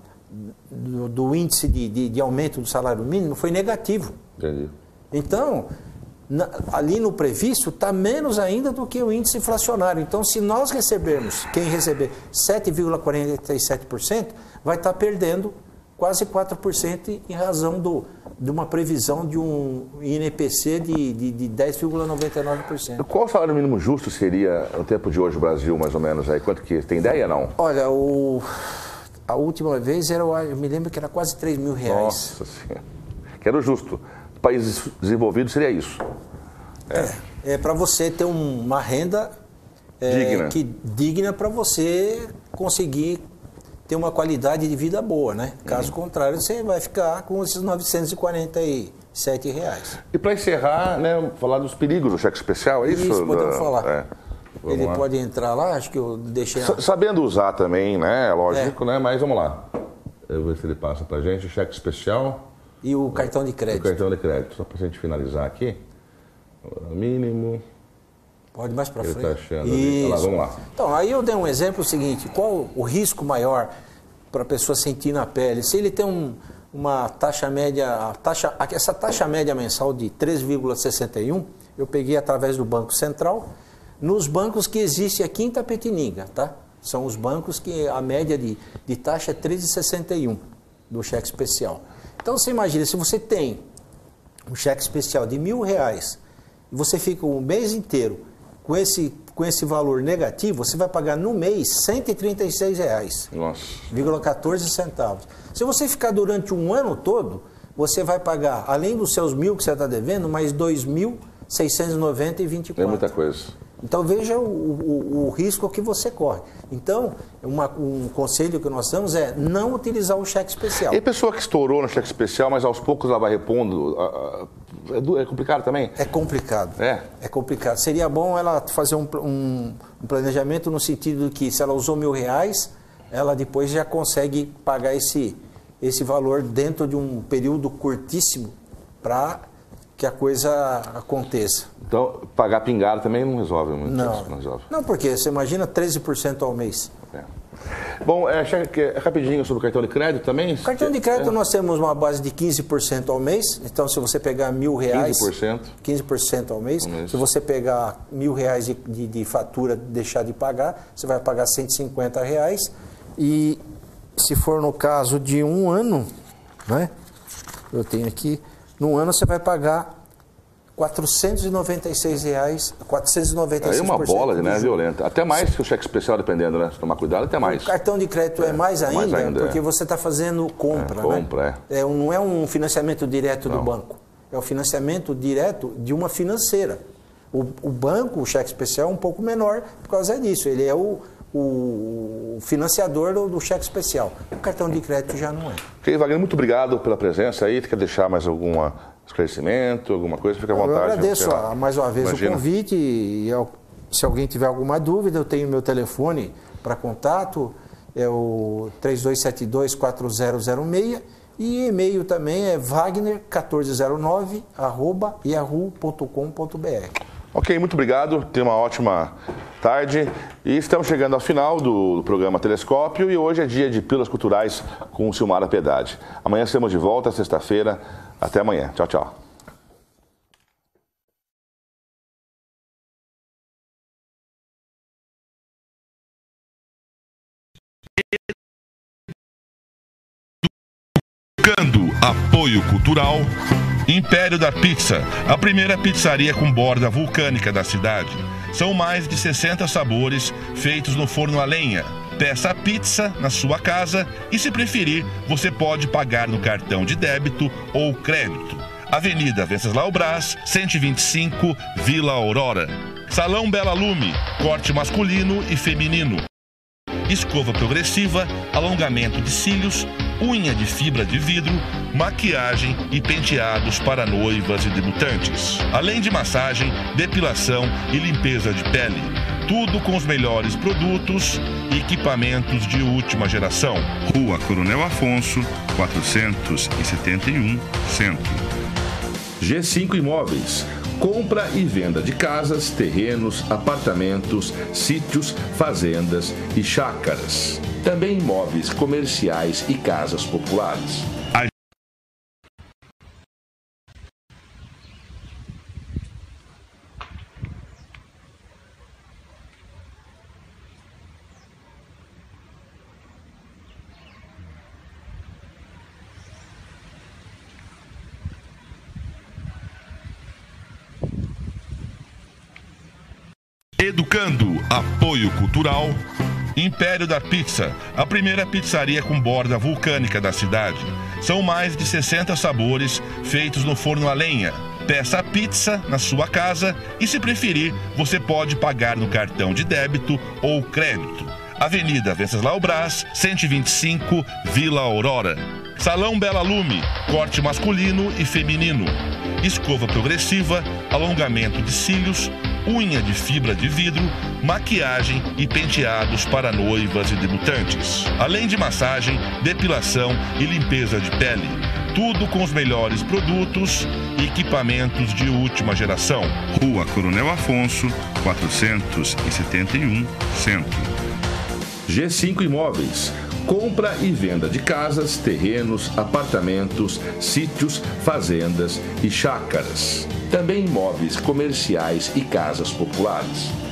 do, do índice de, de- de aumento do salário mínimo, foi negativo. Entendi. Então, na- ali no previsto está menos ainda do que o índice inflacionário. Então, se nós recebermos, quem receber 7,47%, vai estar perdendo quase 4% em razão do, de uma previsão de um INPC de, de, de 10,99%. Qual o salário mínimo justo seria no tempo de hoje no Brasil, mais ou menos? Aí? Quanto que tem ideia não? Olha, o, a última vez era, eu me lembro que era quase 3 mil reais. Nossa Senhora. Que era o justo. Países desenvolvidos seria isso. É. É para você ter um- uma renda é, Digna. que digna para você conseguir ter uma qualidade de vida boa, né? Caso Uhum. contrário, você vai ficar com esses 947 reais. E para encerrar, né, falar dos perigos do cheque especial, é isso? Isso, podemos Da- falar. é. Ele lá. pode entrar lá, acho que eu deixei. a- Sa- Sabendo usar também, né? Lógico, né? Mas vamos lá. Eu vou ver se ele passa pra gente o cheque especial. E o cartão de O crédito. cartão de crédito. Só pra gente finalizar aqui. O mínimo. Pode mais para Ele frente. tá achando ali. Olha lá, Isso. vamos lá. Então, aí eu dei um exemplo seguinte: qual o risco maior para a pessoa sentir na pele? Se ele tem um- uma taxa média, taxa, essa taxa média mensal de 3,61, eu peguei através do Banco Central, nos bancos que existe aqui em Tapetininga, tá? São os bancos que a média de, de taxa é 13,61 do cheque especial. Então você imagina, se você tem um cheque especial de mil reais e você fica o mês inteiro com esse, com esse valor negativo, você vai pagar no mês 136 reais. Nossa. 14 centavos. Se você ficar durante um ano todo, você vai pagar, além dos seus mil que você está devendo, mais 2.690,24. É muita coisa. Então veja o, o- o risco que você corre. Então, uma- um conselho que nós damos é não utilizar o cheque especial. E a pessoa que estourou no cheque especial, mas aos poucos ela vai repondo, é, é complicado também? É complicado. É. É complicado. Seria bom ela fazer um, um- um planejamento no sentido de que se ela usou mil reais, ela depois já consegue pagar esse, esse valor dentro de um período curtíssimo para que a coisa aconteça. Então, pagar pingado também não resolve muito. Não. isso, Não resolve. Não, porque você imagina 13% ao mês. Bom, é, é, rapidinho sobre o cartão de crédito também? O cartão de crédito É. nós temos uma base de 15% ao mês. Então, se você pegar mil reais... 15%. 15% ao mês. Se você pegar mil reais de, de, de fatura deixar de pagar, você vai pagar 150 reais. E se for no caso de um ano, né? Eu tenho aqui, num ano você vai pagar 496 reais, 496 Aí uma bola de neve juros. violenta. Até mais que o cheque especial, dependendo, né? Se tomar cuidado, até mais. O cartão de crédito é, mais ainda, mais ainda, porque é. você está fazendo compra, É, compra, né? É, um- não é um financiamento direto do Não. banco, é o financiamento direto de uma financeira. O, o banco, o cheque especial, é um pouco menor por causa disso. Ele é o, o financiador do, do cheque especial. O cartão de crédito já não é. Ok, Wagner, muito obrigado pela presença aí. Quer deixar mais algum esclarecimento, alguma coisa? Fica à vontade. Eu agradeço a- mais uma vez Imagina. o convite e ao- se alguém tiver alguma dúvida, eu tenho meu telefone para contato, é o 32724006 e e-mail também é wagner1409 arroba yahoo.com.br. Ok, muito obrigado. Tenha uma ótima tarde. E estamos chegando ao final do programa Telescópio e hoje é dia de Pílulas Culturais com o Silmara Piedade. Amanhã estamos de volta, sexta-feira. Até amanhã. Tchau, tchau. Apoio Cultural Império da Pizza, a primeira pizzaria com borda vulcânica da cidade. São mais de 60 sabores feitos no forno a lenha. Peça a pizza na sua casa e, se preferir, você pode pagar no cartão de débito ou crédito. Avenida Venceslau Brás, 125, Vila Aurora. Salão Bela Lume, corte masculino e feminino. Escova progressiva, alongamento de cílios, unha de fibra de vidro, maquiagem e penteados para noivas e debutantes. Além de massagem, depilação e limpeza de pele. Tudo com os melhores produtos e equipamentos de última geração. Rua Coronel Afonso, 471, Centro. G5 Imóveis. Compra e venda de casas, terrenos, apartamentos, sítios, fazendas e chácaras. Também imóveis comerciais e casas populares. Educando Apoio Cultural. Império da Pizza, a primeira pizzaria com borda vulcânica da cidade. São mais de 60 sabores feitos no forno a lenha. Peça a pizza na sua casa e, se preferir, você pode pagar no cartão de débito ou crédito. Avenida Venceslau Brás, 125, Vila Aurora. Salão Bela Lume, corte masculino e feminino. Escova progressiva, alongamento de cílios, unha de fibra de vidro, maquiagem e penteados para noivas e debutantes. Além de massagem, depilação e limpeza de pele. Tudo com os melhores produtos e equipamentos de última geração. Rua Coronel Afonso, 471, Centro. G5 Imóveis. Compra e venda de casas, terrenos, apartamentos, sítios, fazendas e chácaras. Também imóveis comerciais e casas populares.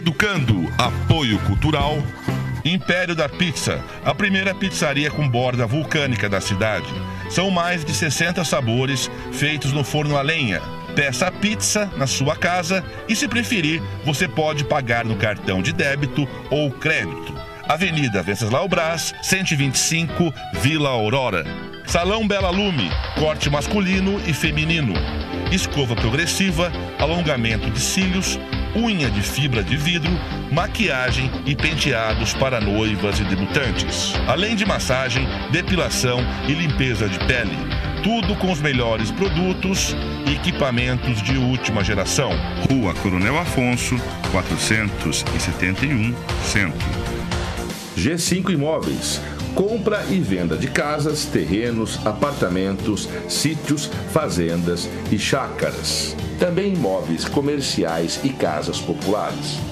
Educando Apoio Cultural. Império da Pizza, a primeira pizzaria com borda vulcânica da cidade. São mais de 60 sabores feitos no forno a lenha. Peça a pizza na sua casa e, se preferir, você pode pagar no cartão de débito ou crédito. Avenida Venceslau Brás, 125, Vila Aurora. Salão Bela Lume, corte masculino e feminino. Escova progressiva, alongamento de cílios, unha de fibra de vidro, maquiagem e penteados para noivas e debutantes. Além de massagem, depilação e limpeza de pele. Tudo com os melhores produtos e equipamentos de última geração. Rua Coronel Afonso, 471, Centro. G5 Imóveis. Compra e venda de casas, terrenos, apartamentos, sítios, fazendas e chácaras. Também imóveis comerciais e casas populares.